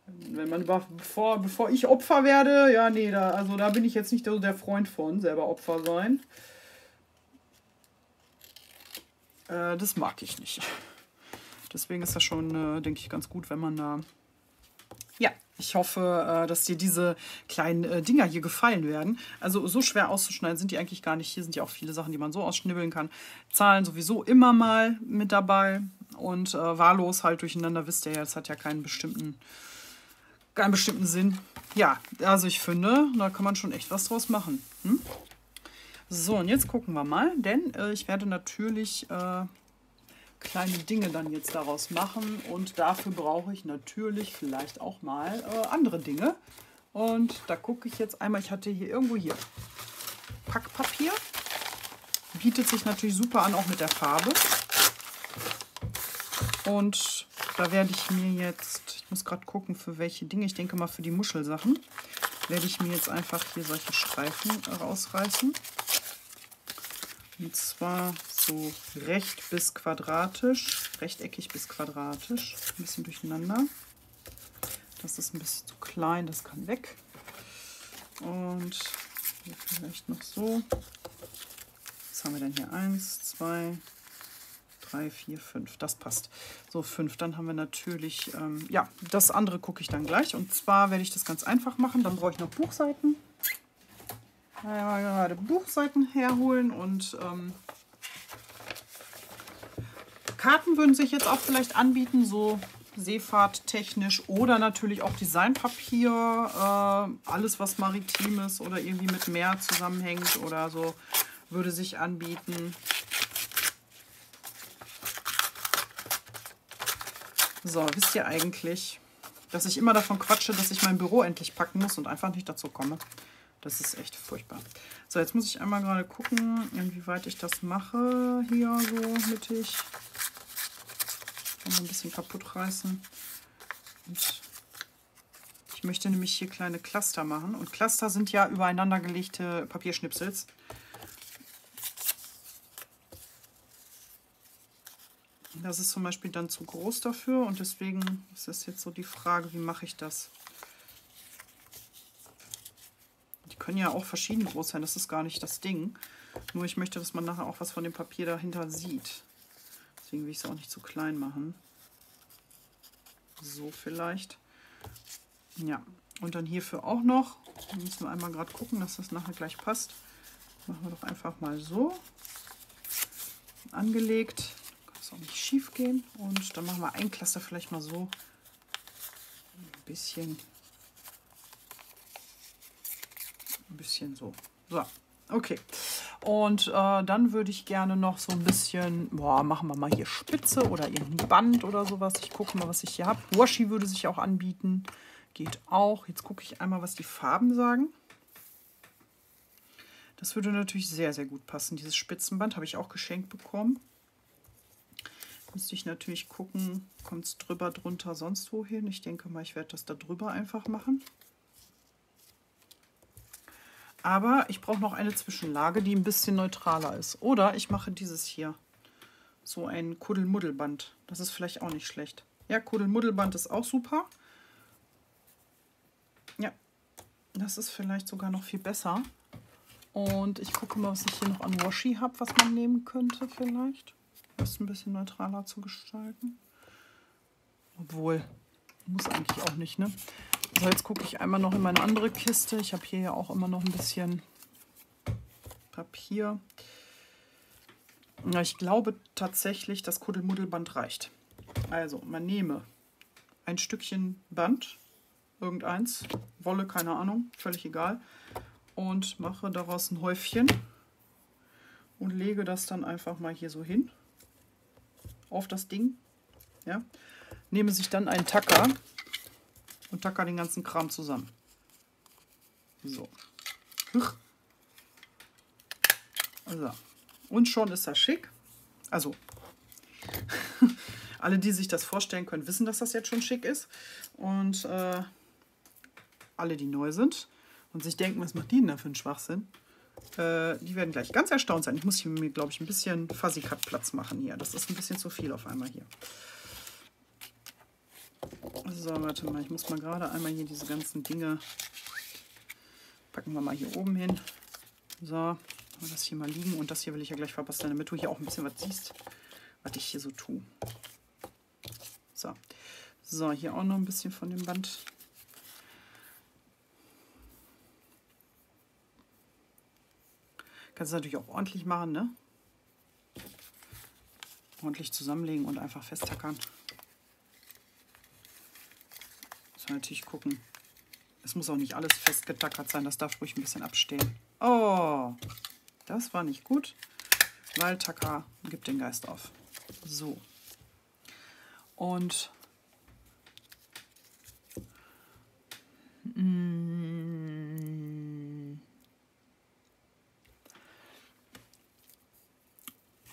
wenn man bevor, bevor ich Opfer werde, ja, nee, da, also da bin ich jetzt nicht der Freund von, selber Opfer sein. Äh, das mag ich nicht. Deswegen ist das schon, äh, denke ich, ganz gut, wenn man da... Ja, ich hoffe, äh, dass dir diese kleinen äh, Dinger hier gefallen werden. Also so schwer auszuschneiden sind die eigentlich gar nicht. Hier sind ja auch viele Sachen, die man so ausschnibbeln kann. Zahlen sowieso immer mal mit dabei. Und äh, wahllos halt durcheinander, wisst ihr ja, es hat ja keinen bestimmten, keinen bestimmten Sinn. Ja, also ich finde, da kann man schon echt was draus machen. Hm? So, und jetzt gucken wir mal, denn äh, ich werde natürlich äh, kleine Dinge dann jetzt daraus machen. Und dafür brauche ich natürlich vielleicht auch mal äh, andere Dinge. Und da gucke ich jetzt einmal, ich hatte hier irgendwo hier Packpapier. Bietet sich natürlich super an, auch mit der Farbe. Und da werde ich mir jetzt, ich muss gerade gucken, für welche Dinge, ich denke mal für die Muschelsachen, werde ich mir jetzt einfach hier solche Streifen rausreißen. Und zwar so recht bis quadratisch, rechteckig bis quadratisch, ein bisschen durcheinander. Das ist ein bisschen zu klein, das kann weg. Und hier vielleicht noch so. Was haben wir denn hier? Eins, zwei, drei, vier, fünf. Das passt. So, fünf. Dann haben wir natürlich, ähm, ja, das andere gucke ich dann gleich. Und zwar werde ich das ganz einfach machen. Dann brauche ich noch Buchseiten. Ja, gerade Buchseiten herholen und ähm, Karten würden sich jetzt auch vielleicht anbieten, so seefahrttechnisch oder natürlich auch Designpapier, äh, alles was maritimes oder irgendwie mit Meer zusammenhängt oder so, würde sich anbieten. So, wisst ihr eigentlich, dass ich immer davon quatsche, dass ich mein Büro endlich packen muss und einfach nicht dazu komme? Das ist echt furchtbar. So, jetzt muss ich einmal gerade gucken, inwieweit ich das mache. Hier so mittig. Kann ein bisschen kaputt reißen. Und ich möchte nämlich hier kleine Cluster machen. Und Cluster sind ja übereinander gelegte Papierschnipsels. Das ist zum Beispiel dann zu groß dafür und deswegen ist das jetzt so die Frage, wie mache ich das? Die können ja auch verschieden groß sein, das ist gar nicht das Ding. Nur ich möchte, dass man nachher auch was von dem Papier dahinter sieht. Deswegen will ich es auch nicht zu klein machen. So vielleicht. Ja, und dann hierfür auch noch. Da müssen wir einmal gerade gucken, dass das nachher gleich passt. Machen wir doch einfach mal so. Angelegt auch nicht schief gehen. Und dann machen wir ein Cluster vielleicht mal so ein bisschen, ein bisschen so. So, okay. Und äh, dann würde ich gerne noch so ein bisschen, boah, machen wir mal hier Spitze oder irgendein Band oder sowas. Ich gucke mal, was ich hier habe. Washi würde sich auch anbieten. Geht auch. Jetzt gucke ich einmal, was die Farben sagen. Das würde natürlich sehr, sehr gut passen. Dieses Spitzenband habe ich auch geschenkt bekommen. Müsste ich natürlich gucken, kommt es drüber, drunter, sonst wohin. Ich denke mal, ich werde das da drüber einfach machen. Aber ich brauche noch eine Zwischenlage, die ein bisschen neutraler ist. Oder ich mache dieses hier. So ein Kuddelmuddelband. Das ist vielleicht auch nicht schlecht. Ja, Kuddelmuddelband ist auch super. Ja, das ist vielleicht sogar noch viel besser. Und ich gucke mal, was ich hier noch an Washi habe, was man nehmen könnte vielleicht das ein bisschen neutraler zu gestalten. Obwohl, muss eigentlich auch nicht, ne? So, jetzt gucke ich einmal noch in meine andere Kiste. Ich habe hier ja auch immer noch ein bisschen Papier. Ich glaube tatsächlich, das Kuddelmuddelband reicht. Also, man nehme ein Stückchen Band, irgendeins, Wolle, keine Ahnung, völlig egal, und mache daraus ein Häufchen und lege das dann einfach mal hier so hin auf das Ding. Ja. Nehme sich dann einen Tacker und tacker den ganzen Kram zusammen. So. So. Und schon ist das schick. Also, alle, die sich das vorstellen können, wissen, dass das jetzt schon schick ist. Und äh, alle, die neu sind und sich denken, was macht die denn da für einen Schwachsinn? Äh, die werden gleich ganz erstaunt sein. Ich muss hier mir, glaube ich, ein bisschen Fuzzy Cut Platz machen hier. Das ist ein bisschen zu viel auf einmal hier. So, warte mal. Ich muss mal gerade einmal hier diese ganzen Dinge packen wir mal hier oben hin. So, das hier mal liegen. Und das hier will ich ja gleich verbasteln, damit du hier auch ein bisschen was siehst, was ich hier so tue. So. So, hier auch noch ein bisschen von dem Band Kannst du natürlich auch ordentlich machen, ne? Ordentlich zusammenlegen und einfach festtackern. Muss man natürlich gucken. Es muss auch nicht alles festgetackert sein, das darf ruhig ein bisschen abstehen. Oh, das war nicht gut, weil Tacker gibt den Geist auf. So. Und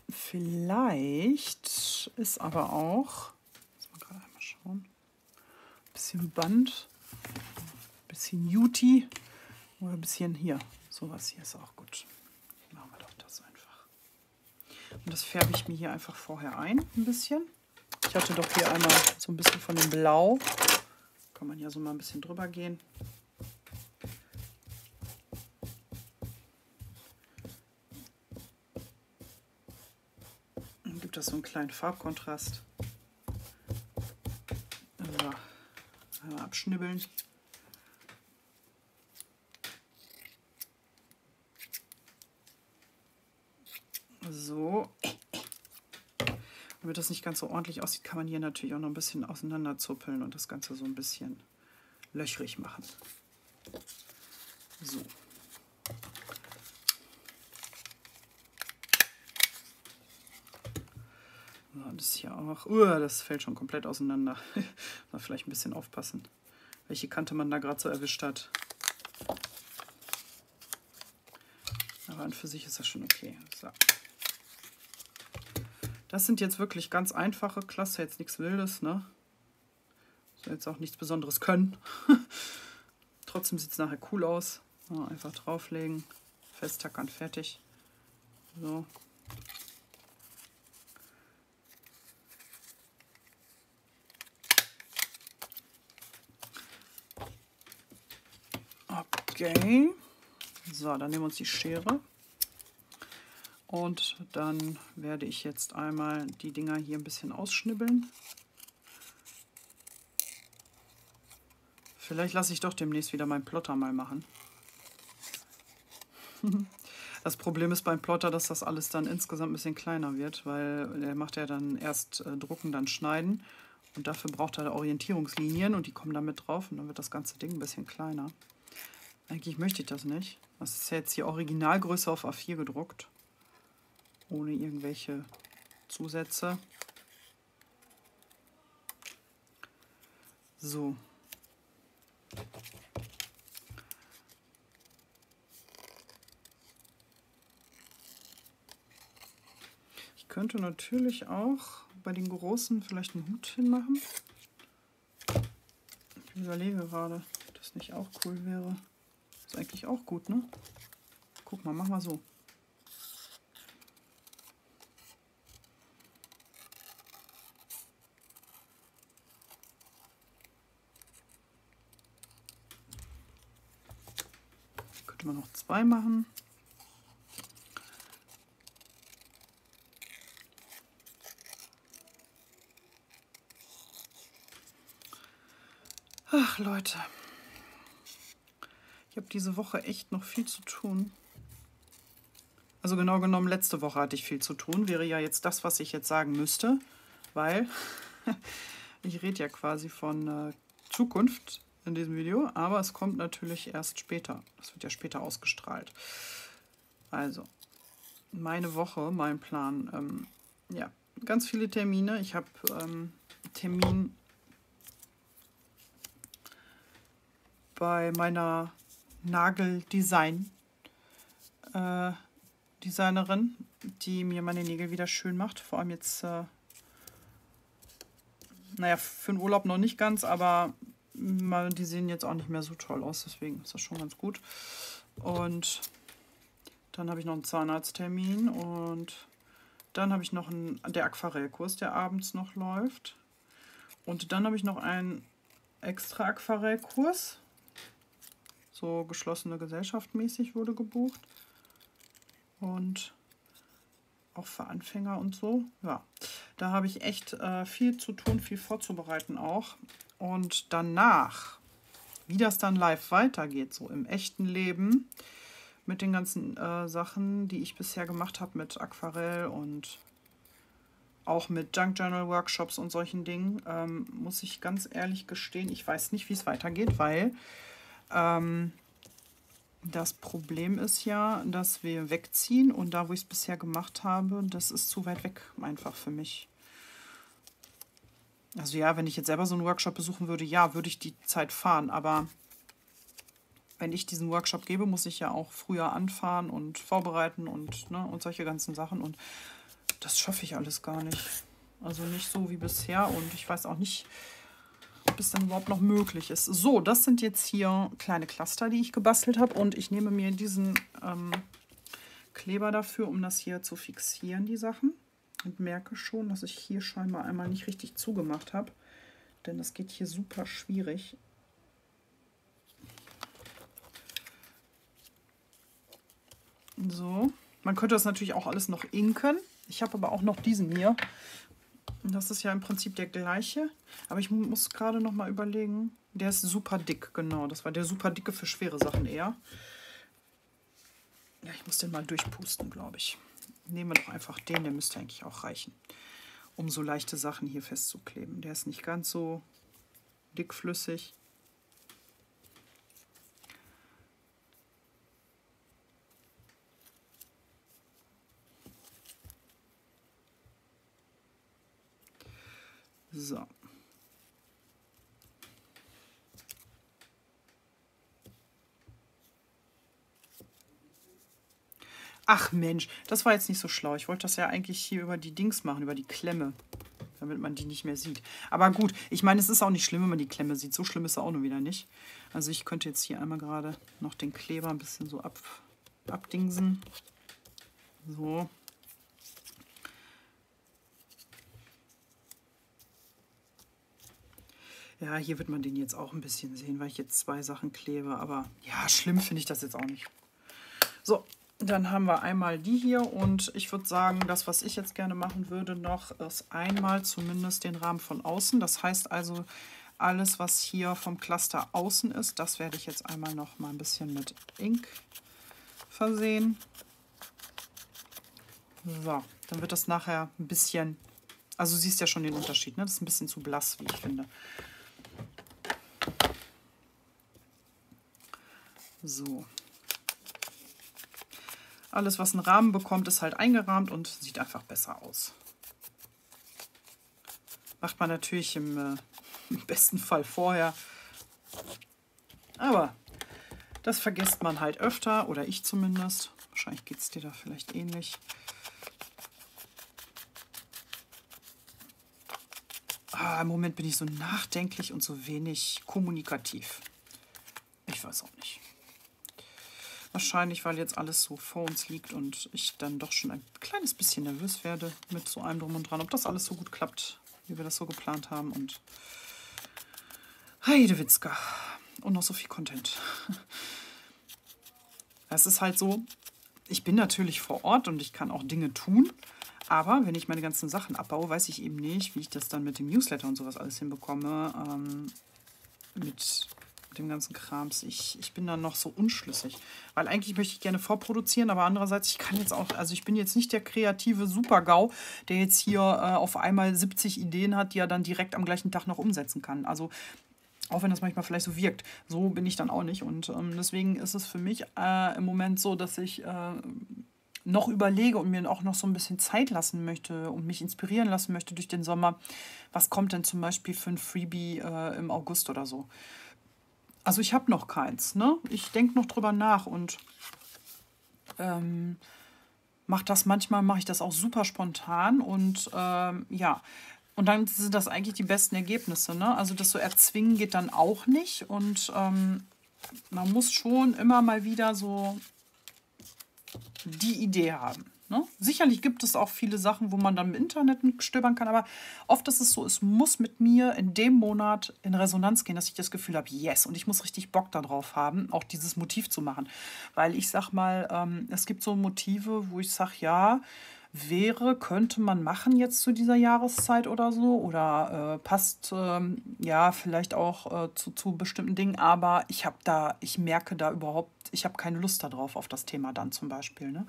Vielleicht ist aber auch, muss man gerade einmal schauen, ein bisschen Band, bisschen Juti oder ein bisschen hier. Sowas hier ist auch gut. Machen wir doch das einfach. Und das färbe ich mir hier einfach vorher ein, ein bisschen. Ich hatte doch hier einmal so ein bisschen von dem Blau. Kann man ja so mal ein bisschen drüber gehen. gibt das so einen kleinen Farbkontrast. So, einmal abschnibbeln. So. Damit das nicht ganz so ordentlich aussieht, kann man hier natürlich auch noch ein bisschen auseinanderzuppeln und das Ganze so ein bisschen löchrig machen. So. das hier auch. Uh, das fällt schon komplett auseinander. Mal vielleicht ein bisschen aufpassen, welche Kante man da gerade so erwischt hat. Aber an für sich ist das schon okay. So. Das sind jetzt wirklich ganz einfache Klasse, jetzt nichts Wildes, ne? Soll jetzt auch nichts Besonderes können. Trotzdem sieht es nachher cool aus. Einfach drauflegen, festtackern, fertig. So. Okay. So, dann nehmen wir uns die Schere. Und dann werde ich jetzt einmal die Dinger hier ein bisschen ausschnibbeln. Vielleicht lasse ich doch demnächst wieder meinen Plotter mal machen. Das Problem ist beim Plotter, dass das alles dann insgesamt ein bisschen kleiner wird, weil der macht ja dann erst äh, drucken, dann schneiden. Und dafür braucht er Orientierungslinien und die kommen damit drauf und dann wird das ganze Ding ein bisschen kleiner. Eigentlich möchte ich das nicht. Das ist jetzt die Originalgröße auf A4 gedruckt ohne irgendwelche Zusätze. So. Ich könnte natürlich auch bei den großen vielleicht einen Hut hinmachen. Ich überlege gerade, ob das nicht auch cool wäre. Ist eigentlich auch gut, ne? Guck mal, mach mal so. könnte man noch zwei machen. Ach Leute, ich habe diese Woche echt noch viel zu tun. Also genau genommen, letzte Woche hatte ich viel zu tun. Wäre ja jetzt das, was ich jetzt sagen müsste, weil ich rede ja quasi von äh, Zukunft in diesem Video, aber es kommt natürlich erst später. Das wird ja später ausgestrahlt. Also, meine Woche, mein Plan. Ähm, ja, ganz viele Termine. Ich habe ähm, Termin bei meiner Nageldesign äh, Designerin, die mir meine Nägel wieder schön macht. Vor allem jetzt, äh, naja, für den Urlaub noch nicht ganz, aber mal, die sehen jetzt auch nicht mehr so toll aus, deswegen ist das schon ganz gut. Und dann habe ich noch einen Zahnarzttermin und dann habe ich noch einen, der Aquarellkurs, der abends noch läuft. Und dann habe ich noch einen extra Aquarellkurs. So geschlossene Gesellschaft mäßig wurde gebucht. Und auch für Anfänger und so. Ja, da habe ich echt äh, viel zu tun, viel vorzubereiten auch. Und danach, wie das dann live weitergeht, so im echten Leben, mit den ganzen äh, Sachen, die ich bisher gemacht habe mit Aquarell und auch mit Junk Journal Workshops und solchen Dingen, ähm, muss ich ganz ehrlich gestehen, ich weiß nicht, wie es weitergeht, weil ähm, das Problem ist ja, dass wir wegziehen und da, wo ich es bisher gemacht habe, das ist zu weit weg einfach für mich. Also ja, wenn ich jetzt selber so einen Workshop besuchen würde, ja, würde ich die Zeit fahren. Aber wenn ich diesen Workshop gebe, muss ich ja auch früher anfahren und vorbereiten und, ne, und solche ganzen Sachen. Und das schaffe ich alles gar nicht. Also nicht so wie bisher. Und ich weiß auch nicht, es dann überhaupt noch möglich ist. So, das sind jetzt hier kleine Cluster, die ich gebastelt habe. Und ich nehme mir diesen ähm, Kleber dafür, um das hier zu fixieren, die Sachen und merke schon, dass ich hier scheinbar einmal nicht richtig zugemacht habe. Denn das geht hier super schwierig. So, man könnte das natürlich auch alles noch inken. Ich habe aber auch noch diesen hier. Das ist ja im Prinzip der gleiche. Aber ich muss gerade noch mal überlegen. Der ist super dick, genau. Das war der super dicke für schwere Sachen eher. Ja, ich muss den mal durchpusten, glaube ich nehmen wir doch einfach den, der müsste eigentlich auch reichen. um so leichte Sachen hier festzukleben. Der ist nicht ganz so dickflüssig. So. Ach Mensch, das war jetzt nicht so schlau. Ich wollte das ja eigentlich hier über die Dings machen, über die Klemme, damit man die nicht mehr sieht. Aber gut, ich meine, es ist auch nicht schlimm, wenn man die Klemme sieht. So schlimm ist es auch nur wieder nicht. Also ich könnte jetzt hier einmal gerade noch den Kleber ein bisschen so ab, abdingsen. So. Ja, hier wird man den jetzt auch ein bisschen sehen, weil ich jetzt zwei Sachen klebe. Aber ja, schlimm finde ich das jetzt auch nicht. So, dann haben wir einmal die hier und ich würde sagen, das, was ich jetzt gerne machen würde noch, ist einmal zumindest den Rahmen von außen. Das heißt also, alles, was hier vom Cluster außen ist, das werde ich jetzt einmal noch mal ein bisschen mit Ink versehen. So, dann wird das nachher ein bisschen, also siehst ja schon den Unterschied, ne? das ist ein bisschen zu blass, wie ich finde. So. Alles, was einen Rahmen bekommt, ist halt eingerahmt und sieht einfach besser aus. Macht man natürlich im, äh, im besten Fall vorher. Aber das vergisst man halt öfter, oder ich zumindest. Wahrscheinlich geht es dir da vielleicht ähnlich. Ah, Im Moment bin ich so nachdenklich und so wenig kommunikativ. Ich weiß auch nicht. Wahrscheinlich, weil jetzt alles so vor uns liegt und ich dann doch schon ein kleines bisschen nervös werde mit so einem Drum und Dran, ob das alles so gut klappt, wie wir das so geplant haben. Und Heidewitzka. Und noch so viel Content. Es ist halt so, ich bin natürlich vor Ort und ich kann auch Dinge tun. Aber wenn ich meine ganzen Sachen abbaue, weiß ich eben nicht, wie ich das dann mit dem Newsletter und sowas alles hinbekomme. Ähm, mit dem ganzen Krams. Ich, ich bin dann noch so unschlüssig. Weil eigentlich möchte ich gerne vorproduzieren, aber andererseits, ich kann jetzt auch, also ich bin jetzt nicht der kreative Super-GAU, der jetzt hier äh, auf einmal 70 Ideen hat, die er dann direkt am gleichen Tag noch umsetzen kann. Also auch wenn das manchmal vielleicht so wirkt. So bin ich dann auch nicht. Und ähm, deswegen ist es für mich äh, im Moment so, dass ich äh, noch überlege und mir auch noch so ein bisschen Zeit lassen möchte und mich inspirieren lassen möchte durch den Sommer. Was kommt denn zum Beispiel für ein Freebie äh, im August oder so? Also ich habe noch keins. Ne? Ich denke noch drüber nach und ähm, mache das manchmal, mache ich das auch super spontan und ähm, ja. Und dann sind das eigentlich die besten Ergebnisse. Ne? Also das so erzwingen geht dann auch nicht und ähm, man muss schon immer mal wieder so die Idee haben. Ne? Sicherlich gibt es auch viele Sachen, wo man dann im Internet stöbern kann, aber oft ist es so, es muss mit mir in dem Monat in Resonanz gehen, dass ich das Gefühl habe, yes, und ich muss richtig Bock darauf haben, auch dieses Motiv zu machen. Weil ich sag mal, ähm, es gibt so Motive, wo ich sage, ja, wäre, könnte man machen jetzt zu dieser Jahreszeit oder so oder äh, passt ähm, ja vielleicht auch äh, zu, zu bestimmten Dingen, aber ich habe da, ich merke da überhaupt, ich habe keine Lust darauf, auf das Thema dann zum Beispiel. Ne?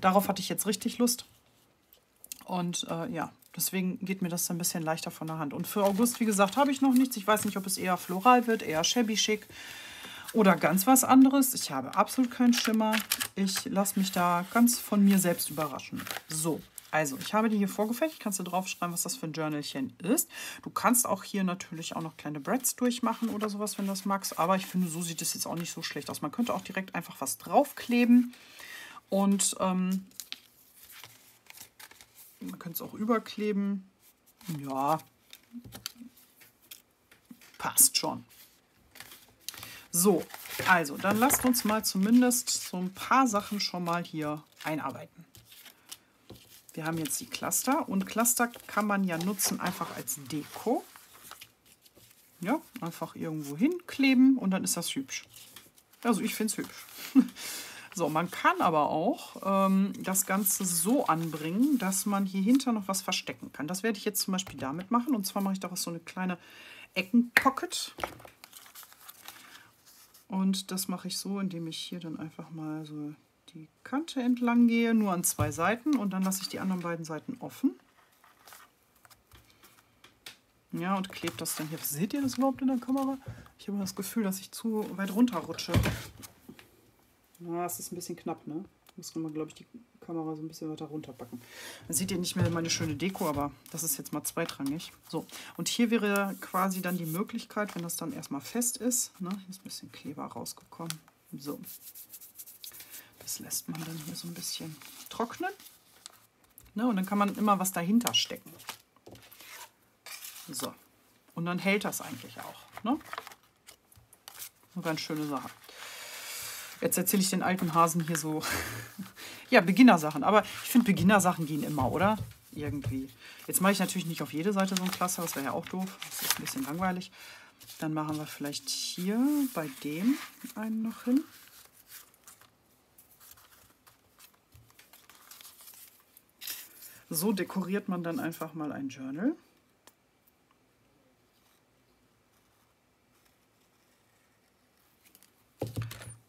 Darauf hatte ich jetzt richtig Lust. Und äh, ja, deswegen geht mir das ein bisschen leichter von der Hand. Und für August, wie gesagt, habe ich noch nichts. Ich weiß nicht, ob es eher floral wird, eher shabby chic oder ganz was anderes. Ich habe absolut keinen Schimmer. Ich lasse mich da ganz von mir selbst überraschen. So, also ich habe die hier vorgefertigt. Kannst du draufschreiben, was das für ein Journalchen ist. Du kannst auch hier natürlich auch noch kleine Breads durchmachen oder sowas, wenn das magst. Aber ich finde, so sieht es jetzt auch nicht so schlecht aus. Man könnte auch direkt einfach was draufkleben. Und ähm, man könnte es auch überkleben. Ja, passt schon. So, also dann lasst uns mal zumindest so ein paar Sachen schon mal hier einarbeiten. Wir haben jetzt die Cluster und Cluster kann man ja nutzen einfach als Deko. Ja, einfach irgendwo hinkleben und dann ist das hübsch. Also ich finde es hübsch. So, man kann aber auch ähm, das Ganze so anbringen, dass man hier hinter noch was verstecken kann. Das werde ich jetzt zum Beispiel damit machen. Und zwar mache ich daraus so eine kleine Eckenpocket. Und das mache ich so, indem ich hier dann einfach mal so die Kante entlang gehe, nur an zwei Seiten und dann lasse ich die anderen beiden Seiten offen. Ja, und klebt das dann hier. Seht ihr das überhaupt in der Kamera? Ich habe das Gefühl, dass ich zu weit runterrutsche. Na, es ist ein bisschen knapp, ne? Muss man, glaube ich, die Kamera so ein bisschen weiter runterpacken. Dann seht ihr nicht mehr meine schöne Deko, aber das ist jetzt mal zweitrangig. So, und hier wäre quasi dann die Möglichkeit, wenn das dann erstmal fest ist, ne? hier ist ein bisschen Kleber rausgekommen. So, das lässt man dann hier so ein bisschen trocknen. Ne? Und dann kann man immer was dahinter stecken. So, und dann hält das eigentlich auch. Ne? Eine ganz schöne Sache. Jetzt erzähle ich den alten Hasen hier so, ja, Beginnersachen. Aber ich finde, Beginnersachen gehen immer, oder? Irgendwie. Jetzt mache ich natürlich nicht auf jede Seite so ein Cluster, das wäre ja auch doof. Das ist ein bisschen langweilig. Dann machen wir vielleicht hier bei dem einen noch hin. So dekoriert man dann einfach mal ein Journal.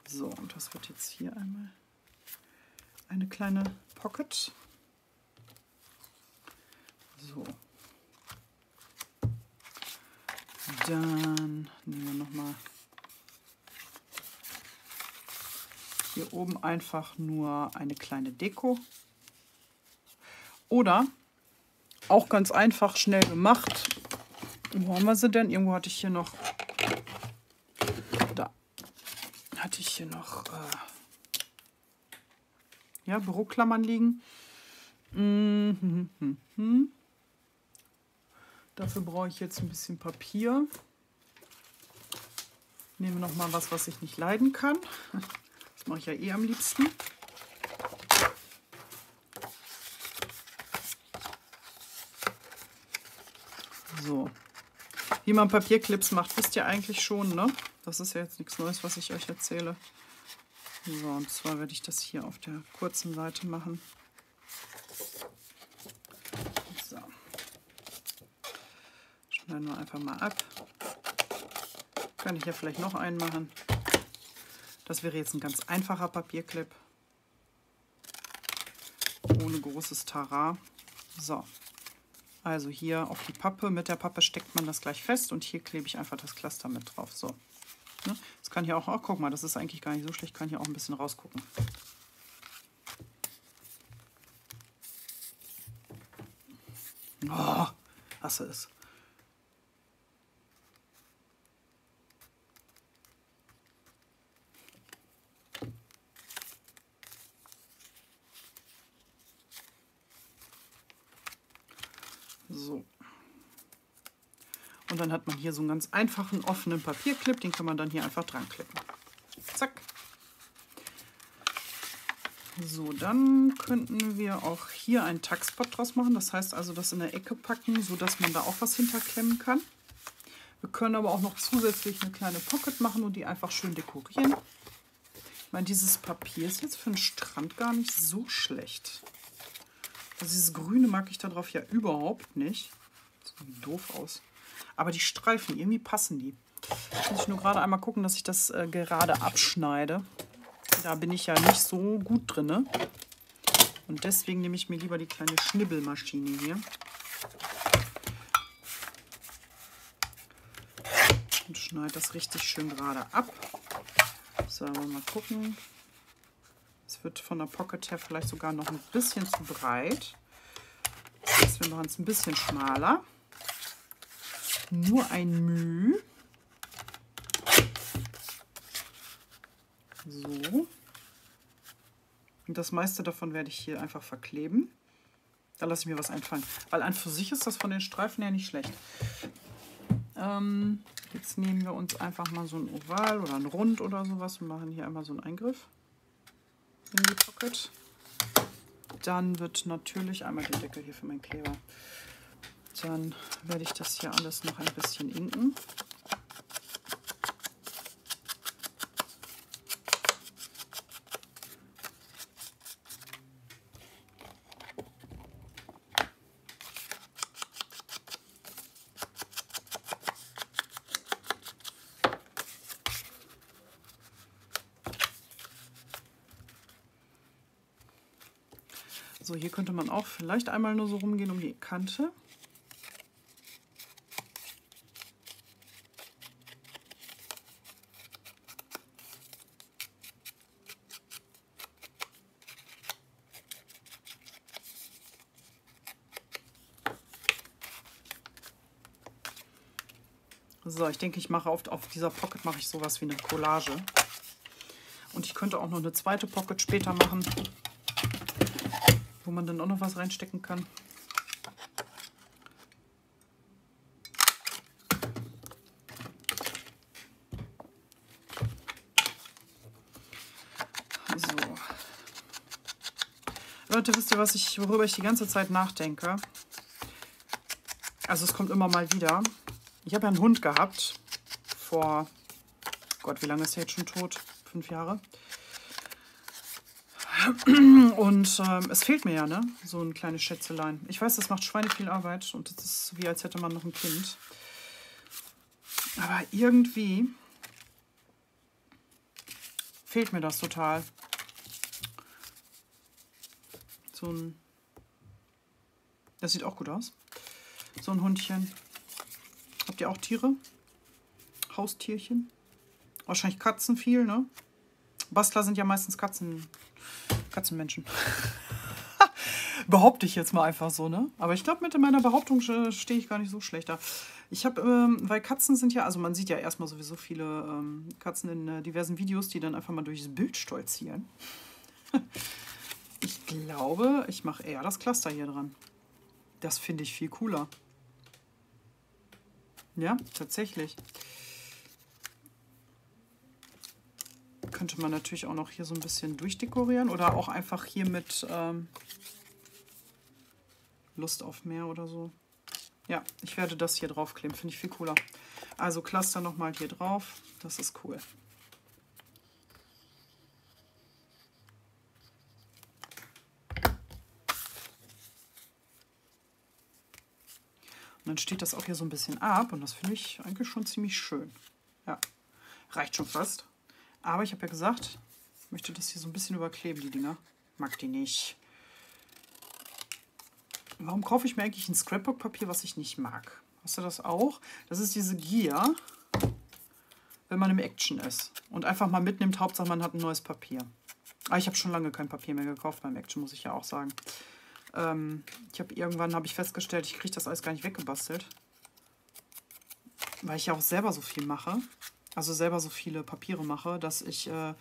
So, und das wird jetzt hier einmal eine kleine Pocket. So. Dann nehmen wir nochmal hier oben einfach nur eine kleine Deko. Oder auch ganz einfach schnell gemacht. Wo haben wir sie denn? Irgendwo hatte ich hier noch hatte ich hier noch äh, ja, Büroklammern liegen. Mhm, mhm, mhm. Dafür brauche ich jetzt ein bisschen Papier. Nehme noch mal was, was ich nicht leiden kann. Das mache ich ja eh am liebsten. So. Wie man Papierclips macht, wisst ihr eigentlich schon, ne? Das ist ja jetzt nichts Neues, was ich euch erzähle. So, und zwar werde ich das hier auf der kurzen Seite machen. So. Schneiden wir einfach mal ab. Kann ich ja vielleicht noch einen machen. Das wäre jetzt ein ganz einfacher Papierclip. Ohne großes Tara. So. Also hier auf die Pappe. Mit der Pappe steckt man das gleich fest und hier klebe ich einfach das Cluster mit drauf. So. Ne? Das kann hier auch, oh, guck mal, das ist eigentlich gar nicht so schlecht, kann hier auch ein bisschen rausgucken. Oh, hasse es. So. Und dann hat man hier so einen ganz einfachen, offenen Papierclip. Den kann man dann hier einfach dran klippen. Zack. So, dann könnten wir auch hier einen Taxpot draus machen. Das heißt also, das in der Ecke packen, sodass man da auch was hinterklemmen kann. Wir können aber auch noch zusätzlich eine kleine Pocket machen und die einfach schön dekorieren. Ich meine, dieses Papier ist jetzt für den Strand gar nicht so schlecht. Also dieses Grüne mag ich darauf ja überhaupt nicht. Sieht doof aus. Aber die Streifen, irgendwie passen die. Jetzt muss ich nur gerade einmal gucken, dass ich das äh, gerade abschneide. Da bin ich ja nicht so gut drin. Und deswegen nehme ich mir lieber die kleine Schnibbelmaschine hier. Und schneide das richtig schön gerade ab. So, mal gucken. Es wird von der Pocket her vielleicht sogar noch ein bisschen zu breit. Das heißt, wir machen es ein bisschen schmaler nur ein Müh. So. Und das meiste davon werde ich hier einfach verkleben. Da lasse ich mir was einfallen. Weil an für sich ist das von den Streifen her nicht schlecht. Ähm, jetzt nehmen wir uns einfach mal so ein Oval oder ein Rund oder sowas und machen hier einmal so einen Eingriff in die Pocket. Dann wird natürlich einmal den Deckel hier für meinen Kleber dann werde ich das hier alles noch ein bisschen inken. So, hier könnte man auch vielleicht einmal nur so rumgehen um die Kante. So, ich denke, ich mache auf, auf dieser Pocket mache ich sowas wie eine Collage. Und ich könnte auch noch eine zweite Pocket später machen, wo man dann auch noch was reinstecken kann. So. Leute, wisst ihr, was ich, worüber ich die ganze Zeit nachdenke? Also es kommt immer mal wieder. Ich habe ja einen Hund gehabt vor, Gott, wie lange ist er jetzt schon tot? Fünf Jahre. Und ähm, es fehlt mir ja, ne? So ein kleines Schätzelein. Ich weiß, das macht Schweine viel Arbeit und das ist wie, als hätte man noch ein Kind. Aber irgendwie fehlt mir das total. So ein. Das sieht auch gut aus. So ein Hundchen. Habt ihr auch Tiere? Haustierchen? Wahrscheinlich Katzen viel, ne? Bastler sind ja meistens Katzen, Katzenmenschen. Behaupte ich jetzt mal einfach so, ne? Aber ich glaube, mit meiner Behauptung stehe ich gar nicht so schlecht da. Ich habe, ähm, weil Katzen sind ja, also man sieht ja erstmal sowieso viele ähm, Katzen in äh, diversen Videos, die dann einfach mal durchs Bild stolzieren. ich glaube, ich mache eher das Cluster hier dran. Das finde ich viel cooler. Ja, tatsächlich. Könnte man natürlich auch noch hier so ein bisschen durchdekorieren oder auch einfach hier mit ähm, Lust auf mehr oder so. Ja, ich werde das hier draufkleben, finde ich viel cooler. Also Cluster nochmal hier drauf, das ist cool. Dann steht das auch hier so ein bisschen ab und das finde ich eigentlich schon ziemlich schön. Ja, reicht schon fast. Aber ich habe ja gesagt, ich möchte das hier so ein bisschen überkleben, die Dinger. Mag die nicht. Warum kaufe ich mir eigentlich ein Scrapbook-Papier, was ich nicht mag? Hast du das auch? Das ist diese Gier, wenn man im Action ist. Und einfach mal mitnimmt, Hauptsache man hat ein neues Papier. Ah, ich habe schon lange kein Papier mehr gekauft beim Action, muss ich ja auch sagen. Ähm, ich habe irgendwann habe ich festgestellt, ich kriege das alles gar nicht weggebastelt. Weil ich ja auch selber so viel mache. Also selber so viele Papiere mache, dass ich äh,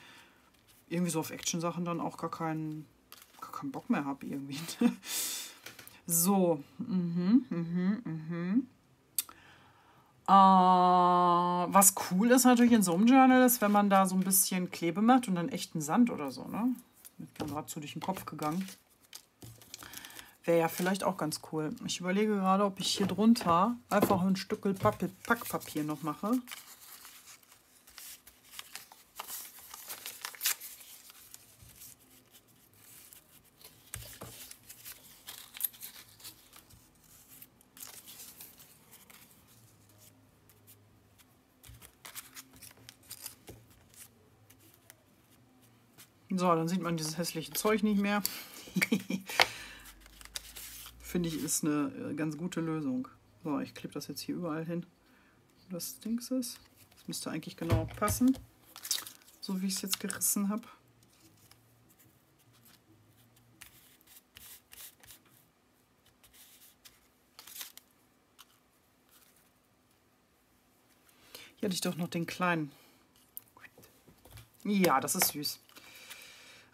irgendwie so auf Action-Sachen dann auch gar keinen, gar keinen Bock mehr habe irgendwie. so. Mhm, mhm, mhm. Äh, was cool ist natürlich in so einem Journal ist, wenn man da so ein bisschen Klebe macht und dann echten Sand oder so, ne? Mit mir gerade so durch den Kopf gegangen. Wäre ja vielleicht auch ganz cool. Ich überlege gerade, ob ich hier drunter einfach ein Stück Packpapier noch mache. So, dann sieht man dieses hässliche Zeug nicht mehr. finde ich, ist eine äh, ganz gute Lösung. So, ich klebe das jetzt hier überall hin. Das Dings ist. Das müsste eigentlich genau passen. So wie ich es jetzt gerissen habe. Hier hatte ich doch noch den kleinen. Ja, das ist süß.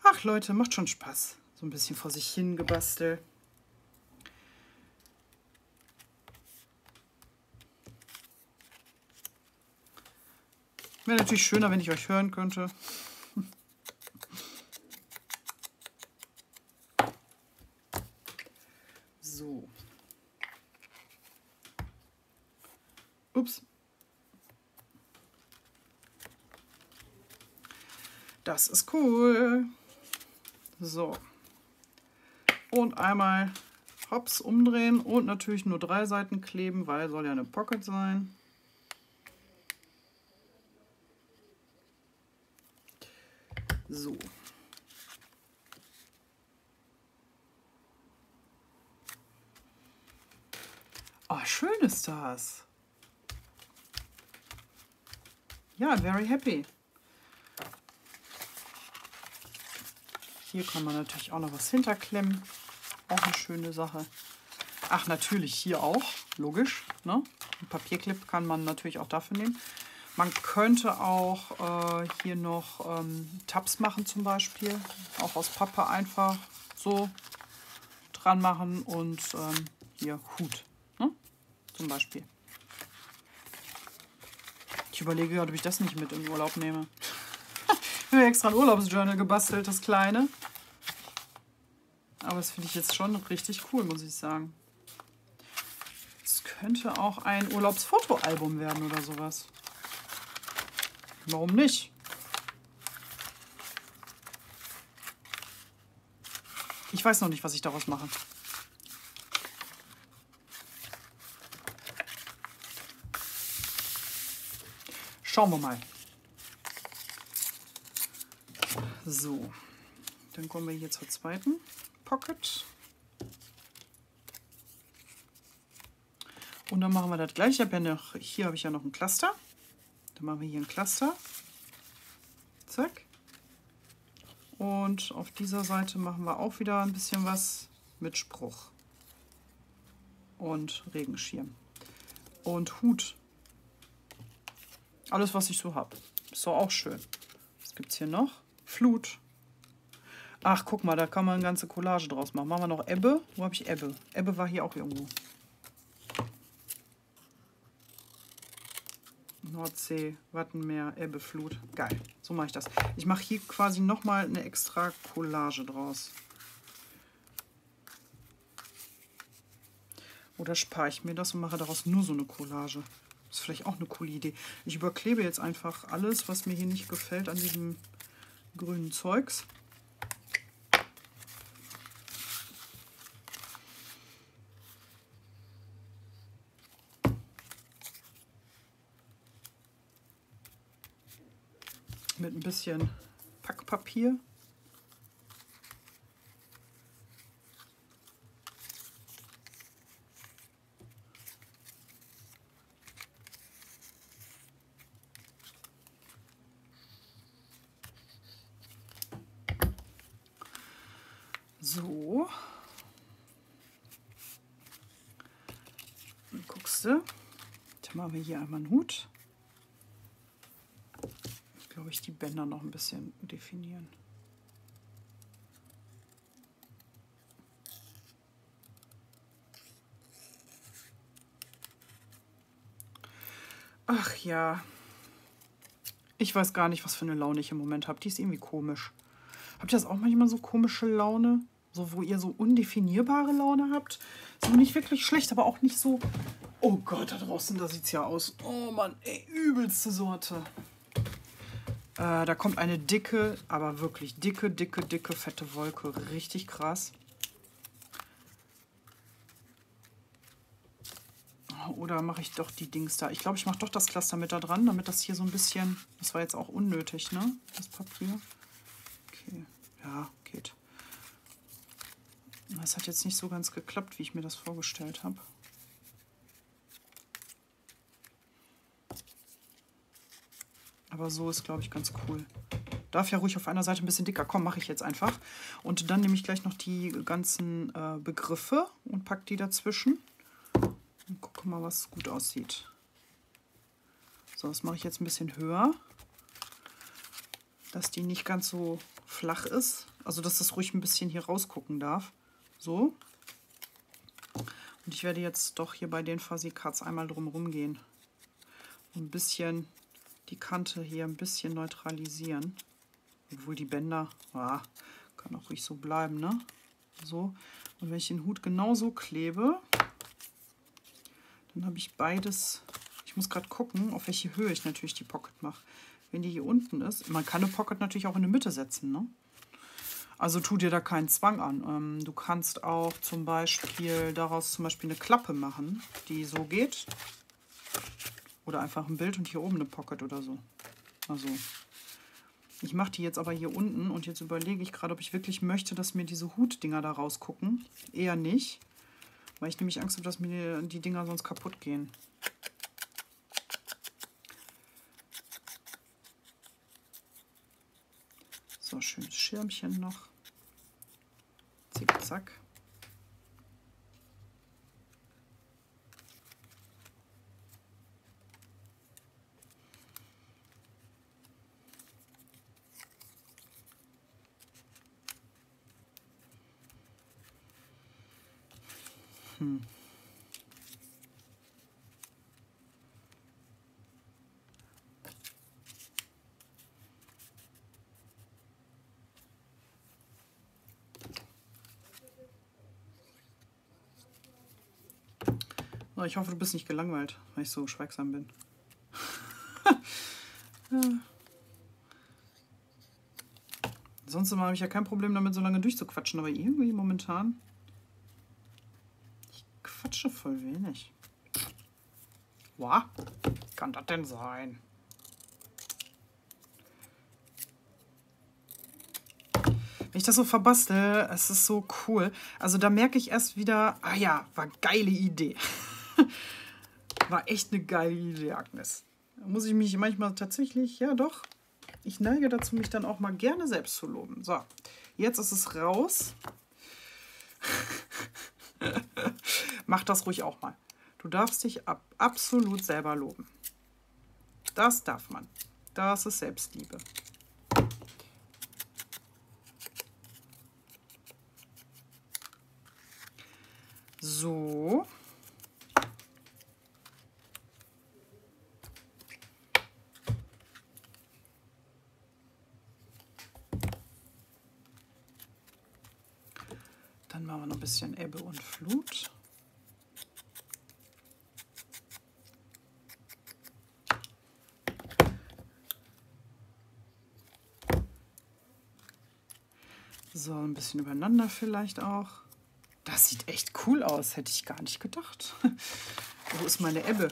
Ach Leute, macht schon Spaß. So ein bisschen vor sich hin gebastelt. Wäre natürlich schöner, wenn ich euch hören könnte. So. Ups. Das ist cool. So. Und einmal hops umdrehen und natürlich nur drei Seiten kleben, weil soll ja eine Pocket sein. So. Oh, schön ist das. Ja, very happy. Hier kann man natürlich auch noch was hinterklemmen. Auch eine schöne Sache. Ach, natürlich hier auch, logisch. Ne? Ein Papierclip kann man natürlich auch dafür nehmen. Man könnte auch äh, hier noch ähm, Tabs machen zum Beispiel. Auch aus Pappe einfach so dran machen und ähm, hier Hut? Zum Beispiel. Ich überlege gerade, ob ich das nicht mit in Urlaub nehme. ich habe extra ein Urlaubsjournal gebastelt, das kleine. Aber das finde ich jetzt schon richtig cool, muss ich sagen. Es könnte auch ein Urlaubsfotoalbum werden oder sowas. Warum nicht? Ich weiß noch nicht, was ich daraus mache. Schauen wir mal. So, dann kommen wir hier zur zweiten Pocket. Und dann machen wir das gleiche. Ich ja noch, hier habe ich ja noch ein Cluster. Dann machen wir hier ein Cluster. Zack. Und auf dieser Seite machen wir auch wieder ein bisschen was mit Spruch. Und Regenschirm. Und Hut alles, was ich so habe. Ist doch auch schön. Was gibt es hier noch? Flut. Ach, guck mal, da kann man eine ganze Collage draus machen. Machen wir noch Ebbe. Wo habe ich Ebbe? Ebbe war hier auch irgendwo. Nordsee, Wattenmeer, Ebbe, Flut. Geil. So mache ich das. Ich mache hier quasi nochmal eine extra Collage draus. Oder spare ich mir das und mache daraus nur so eine Collage. Das ist vielleicht auch eine coole Idee. Ich überklebe jetzt einfach alles, was mir hier nicht gefällt an diesem grünen Zeugs. Mit ein bisschen Packpapier. So. Dann guckst du. Dann machen wir hier einmal einen Hut. Ich glaube, ich die Bänder noch ein bisschen definieren. Ach ja. Ich weiß gar nicht, was für eine Laune ich im Moment habe. Die ist irgendwie komisch. Habt ihr das auch manchmal so komische Laune? So, wo ihr so undefinierbare Laune habt. So nicht wirklich schlecht, aber auch nicht so. Oh Gott, da draußen, da sieht es ja aus. Oh Mann, ey, übelste Sorte. Äh, da kommt eine dicke, aber wirklich dicke, dicke, dicke, fette Wolke. Richtig krass. Oder mache ich doch die Dings da? Ich glaube, ich mache doch das Cluster mit da dran, damit das hier so ein bisschen... Das war jetzt auch unnötig, ne? Das Papier. Okay, ja, geht. Das hat jetzt nicht so ganz geklappt, wie ich mir das vorgestellt habe. Aber so ist, glaube ich, ganz cool. Darf ja ruhig auf einer Seite ein bisschen dicker. Komm, mache ich jetzt einfach. Und dann nehme ich gleich noch die ganzen äh, Begriffe und packe die dazwischen. Und gucke mal, was gut aussieht. So, das mache ich jetzt ein bisschen höher. Dass die nicht ganz so flach ist. Also, dass das ruhig ein bisschen hier rausgucken darf. So. Und ich werde jetzt doch hier bei den Fuzzy Cuts einmal drumherum gehen. Ein bisschen die Kante hier ein bisschen neutralisieren. Obwohl die Bänder, ah, kann auch ruhig so bleiben, ne? So. Und wenn ich den Hut genauso klebe, dann habe ich beides. Ich muss gerade gucken, auf welche Höhe ich natürlich die Pocket mache. Wenn die hier unten ist, man kann eine Pocket natürlich auch in die Mitte setzen, ne? Also tu dir da keinen Zwang an. Ähm, du kannst auch zum Beispiel daraus zum Beispiel eine Klappe machen, die so geht. Oder einfach ein Bild und hier oben eine Pocket oder so. Also ich mache die jetzt aber hier unten und jetzt überlege ich gerade, ob ich wirklich möchte, dass mir diese Hutdinger da rausgucken. Eher nicht, weil ich nämlich Angst habe, dass mir die Dinger sonst kaputt gehen. So, schönes Schirmchen noch. Zack. Hmm. Ich hoffe, du bist nicht gelangweilt, weil ich so schweigsam bin. ja. Sonst habe ich ja kein Problem damit, so lange durchzuquatschen, aber irgendwie momentan. Ich quatsche voll wenig. Wow, kann das denn sein? Wenn ich das so verbastel, es ist so cool. Also da merke ich erst wieder, ah ja, war geile Idee. war echt eine geile Idee, Agnes. Da muss ich mich manchmal tatsächlich, ja doch, ich neige dazu, mich dann auch mal gerne selbst zu loben. So, jetzt ist es raus. Mach das ruhig auch mal. Du darfst dich ab absolut selber loben. Das darf man. Das ist Selbstliebe. So. Dann machen wir noch ein bisschen Ebbe und Flut. So, ein bisschen übereinander vielleicht auch. Das sieht echt cool aus, hätte ich gar nicht gedacht. Wo ist meine Ebbe?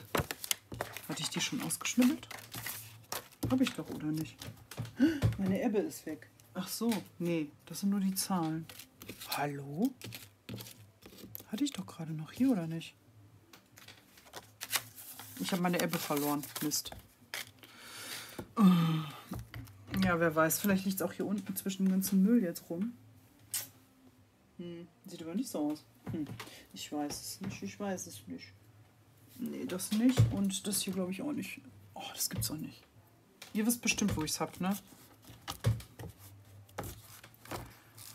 Hatte ich die schon ausgeschnibbelt? Habe ich doch, oder nicht? Meine Ebbe ist weg. Ach so, nee, das sind nur die Zahlen. Hallo? Hatte ich doch gerade noch hier, oder nicht? Ich habe meine Ebbe verloren. Mist. Ja, wer weiß. Vielleicht liegt es auch hier unten zwischen dem ganzen Müll jetzt rum. Hm, sieht aber nicht so aus. Hm, ich weiß es nicht. Ich weiß es nicht. Nee, das nicht. Und das hier glaube ich auch nicht. Oh, das gibt's auch nicht. Ihr wisst bestimmt, wo ich es habt, ne?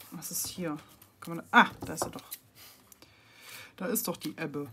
Was ist hier? Kann man, ah, da ist er doch. Da ist doch die Ebbe.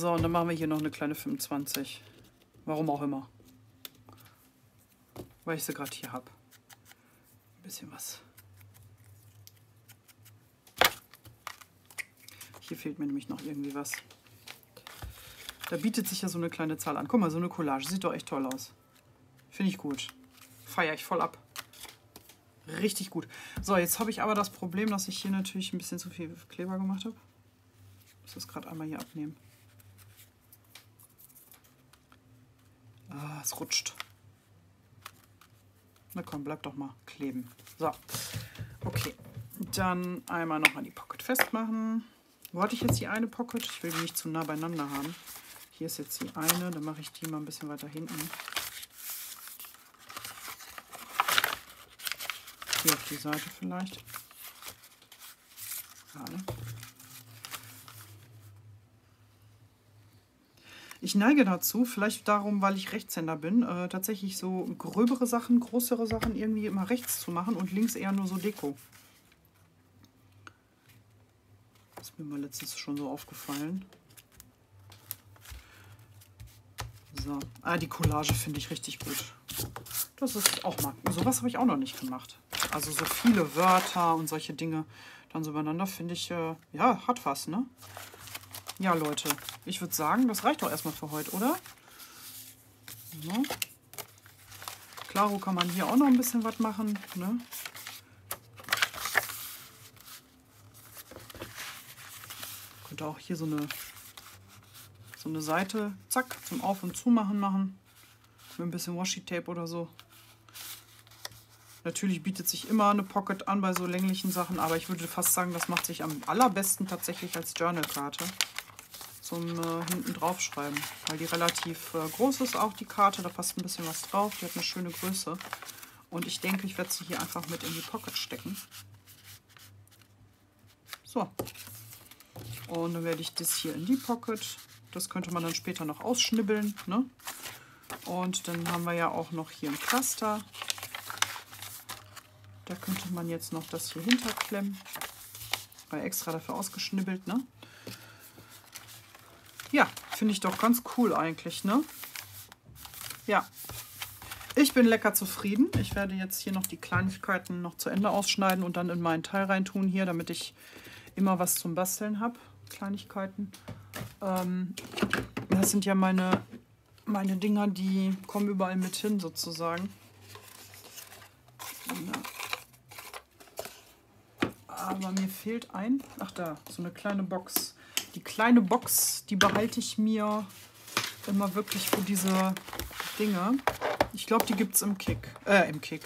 So, und dann machen wir hier noch eine kleine 25. Warum auch immer. Weil ich sie gerade hier habe. Ein bisschen was. Hier fehlt mir nämlich noch irgendwie was. Da bietet sich ja so eine kleine Zahl an. Guck mal, so eine Collage. Sieht doch echt toll aus. Finde ich gut. Feiere ich voll ab. Richtig gut. So, jetzt habe ich aber das Problem, dass ich hier natürlich ein bisschen zu viel Kleber gemacht habe. Muss das gerade einmal hier abnehmen. Es rutscht. Na komm, bleib doch mal kleben. So, okay. Dann einmal noch an die Pocket festmachen. Wo hatte ich jetzt die eine Pocket? Ich will die nicht zu nah beieinander haben. Hier ist jetzt die eine, dann mache ich die mal ein bisschen weiter hinten. Hier auf die Seite vielleicht. Gerade. Ich neige dazu, vielleicht darum, weil ich Rechtshänder bin, äh, tatsächlich so gröbere Sachen, größere Sachen irgendwie immer rechts zu machen und links eher nur so Deko. Das ist mir mal letztens schon so aufgefallen. So. Ah, die Collage finde ich richtig gut. Das ist auch mal. Sowas habe ich auch noch nicht gemacht. Also so viele Wörter und solche Dinge dann so übereinander finde ich, äh, ja, hat was, ne? Ja, Leute, ich würde sagen, das reicht doch erstmal für heute, oder? So. Klaro kann man hier auch noch ein bisschen was machen. Ne? Könnte auch hier so eine, so eine Seite, zack, zum Auf- und Zumachen machen. Mit ein bisschen Washi-Tape oder so. Natürlich bietet sich immer eine Pocket an bei so länglichen Sachen, aber ich würde fast sagen, das macht sich am allerbesten tatsächlich als Journal-Karte. Zum äh, hinten drauf schreiben, weil die relativ äh, groß ist auch die Karte, da passt ein bisschen was drauf, die hat eine schöne Größe. Und ich denke, ich werde sie hier einfach mit in die Pocket stecken. So. Und dann werde ich das hier in die Pocket. Das könnte man dann später noch ausschnibbeln. Ne? Und dann haben wir ja auch noch hier ein Cluster. Da könnte man jetzt noch das hier hinterklemmen. War extra dafür ausgeschnibbelt, ne? Ja, finde ich doch ganz cool eigentlich, ne? Ja. Ich bin lecker zufrieden. Ich werde jetzt hier noch die Kleinigkeiten noch zu Ende ausschneiden und dann in meinen Teil reintun hier, damit ich immer was zum Basteln habe. Kleinigkeiten. Ähm, das sind ja meine, meine Dinger, die kommen überall mit hin sozusagen. Aber mir fehlt ein, ach da, so eine kleine Box. Die kleine Box, die behalte ich mir immer wirklich für diese Dinge. Ich glaube, die gibt es im Kick. Äh, im Kick.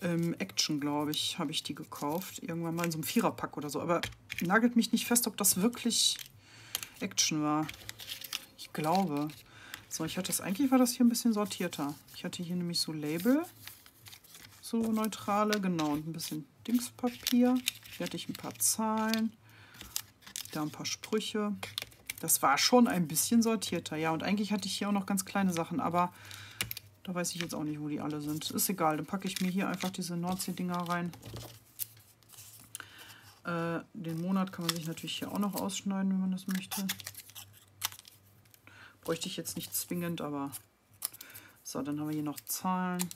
Im Action, glaube ich, habe ich die gekauft. Irgendwann mal in so einem Viererpack oder so. Aber nagelt mich nicht fest, ob das wirklich Action war. Ich glaube. So, ich hatte das, eigentlich war das hier ein bisschen sortierter. Ich hatte hier nämlich so Label. So neutrale, genau. Und ein bisschen Dingspapier. Hier hatte ich ein paar Zahlen. Da ein paar Sprüche. Das war schon ein bisschen sortierter. Ja, und eigentlich hatte ich hier auch noch ganz kleine Sachen, aber da weiß ich jetzt auch nicht, wo die alle sind. Ist egal, dann packe ich mir hier einfach diese Nordsee-Dinger rein. Äh, den Monat kann man sich natürlich hier auch noch ausschneiden, wenn man das möchte. Bräuchte ich jetzt nicht zwingend, aber... So, dann haben wir hier noch Zahlen.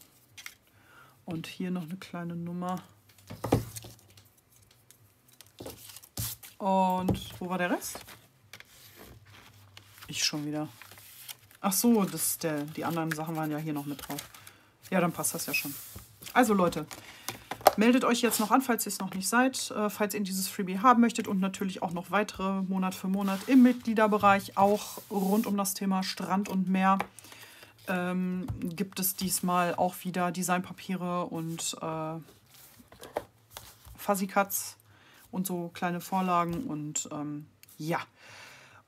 Und hier noch eine kleine Nummer. Und wo war der Rest? Ich schon wieder. Ach so, das der, die anderen Sachen waren ja hier noch mit drauf. Ja, dann passt das ja schon. Also Leute, meldet euch jetzt noch an, falls ihr es noch nicht seid, äh, falls ihr dieses Freebie haben möchtet und natürlich auch noch weitere Monat für Monat im Mitgliederbereich, auch rund um das Thema Strand und Meer, ähm, gibt es diesmal auch wieder Designpapiere und äh, Fuzzy Cuts und so kleine Vorlagen und ähm, ja.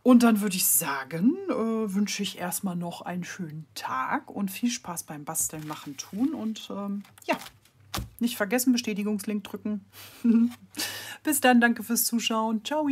Und dann würde ich sagen, äh, wünsche ich erstmal noch einen schönen Tag und viel Spaß beim Basteln, Machen, Tun. Und ähm, ja, nicht vergessen, Bestätigungslink drücken. Bis dann, danke fürs Zuschauen. Ciao.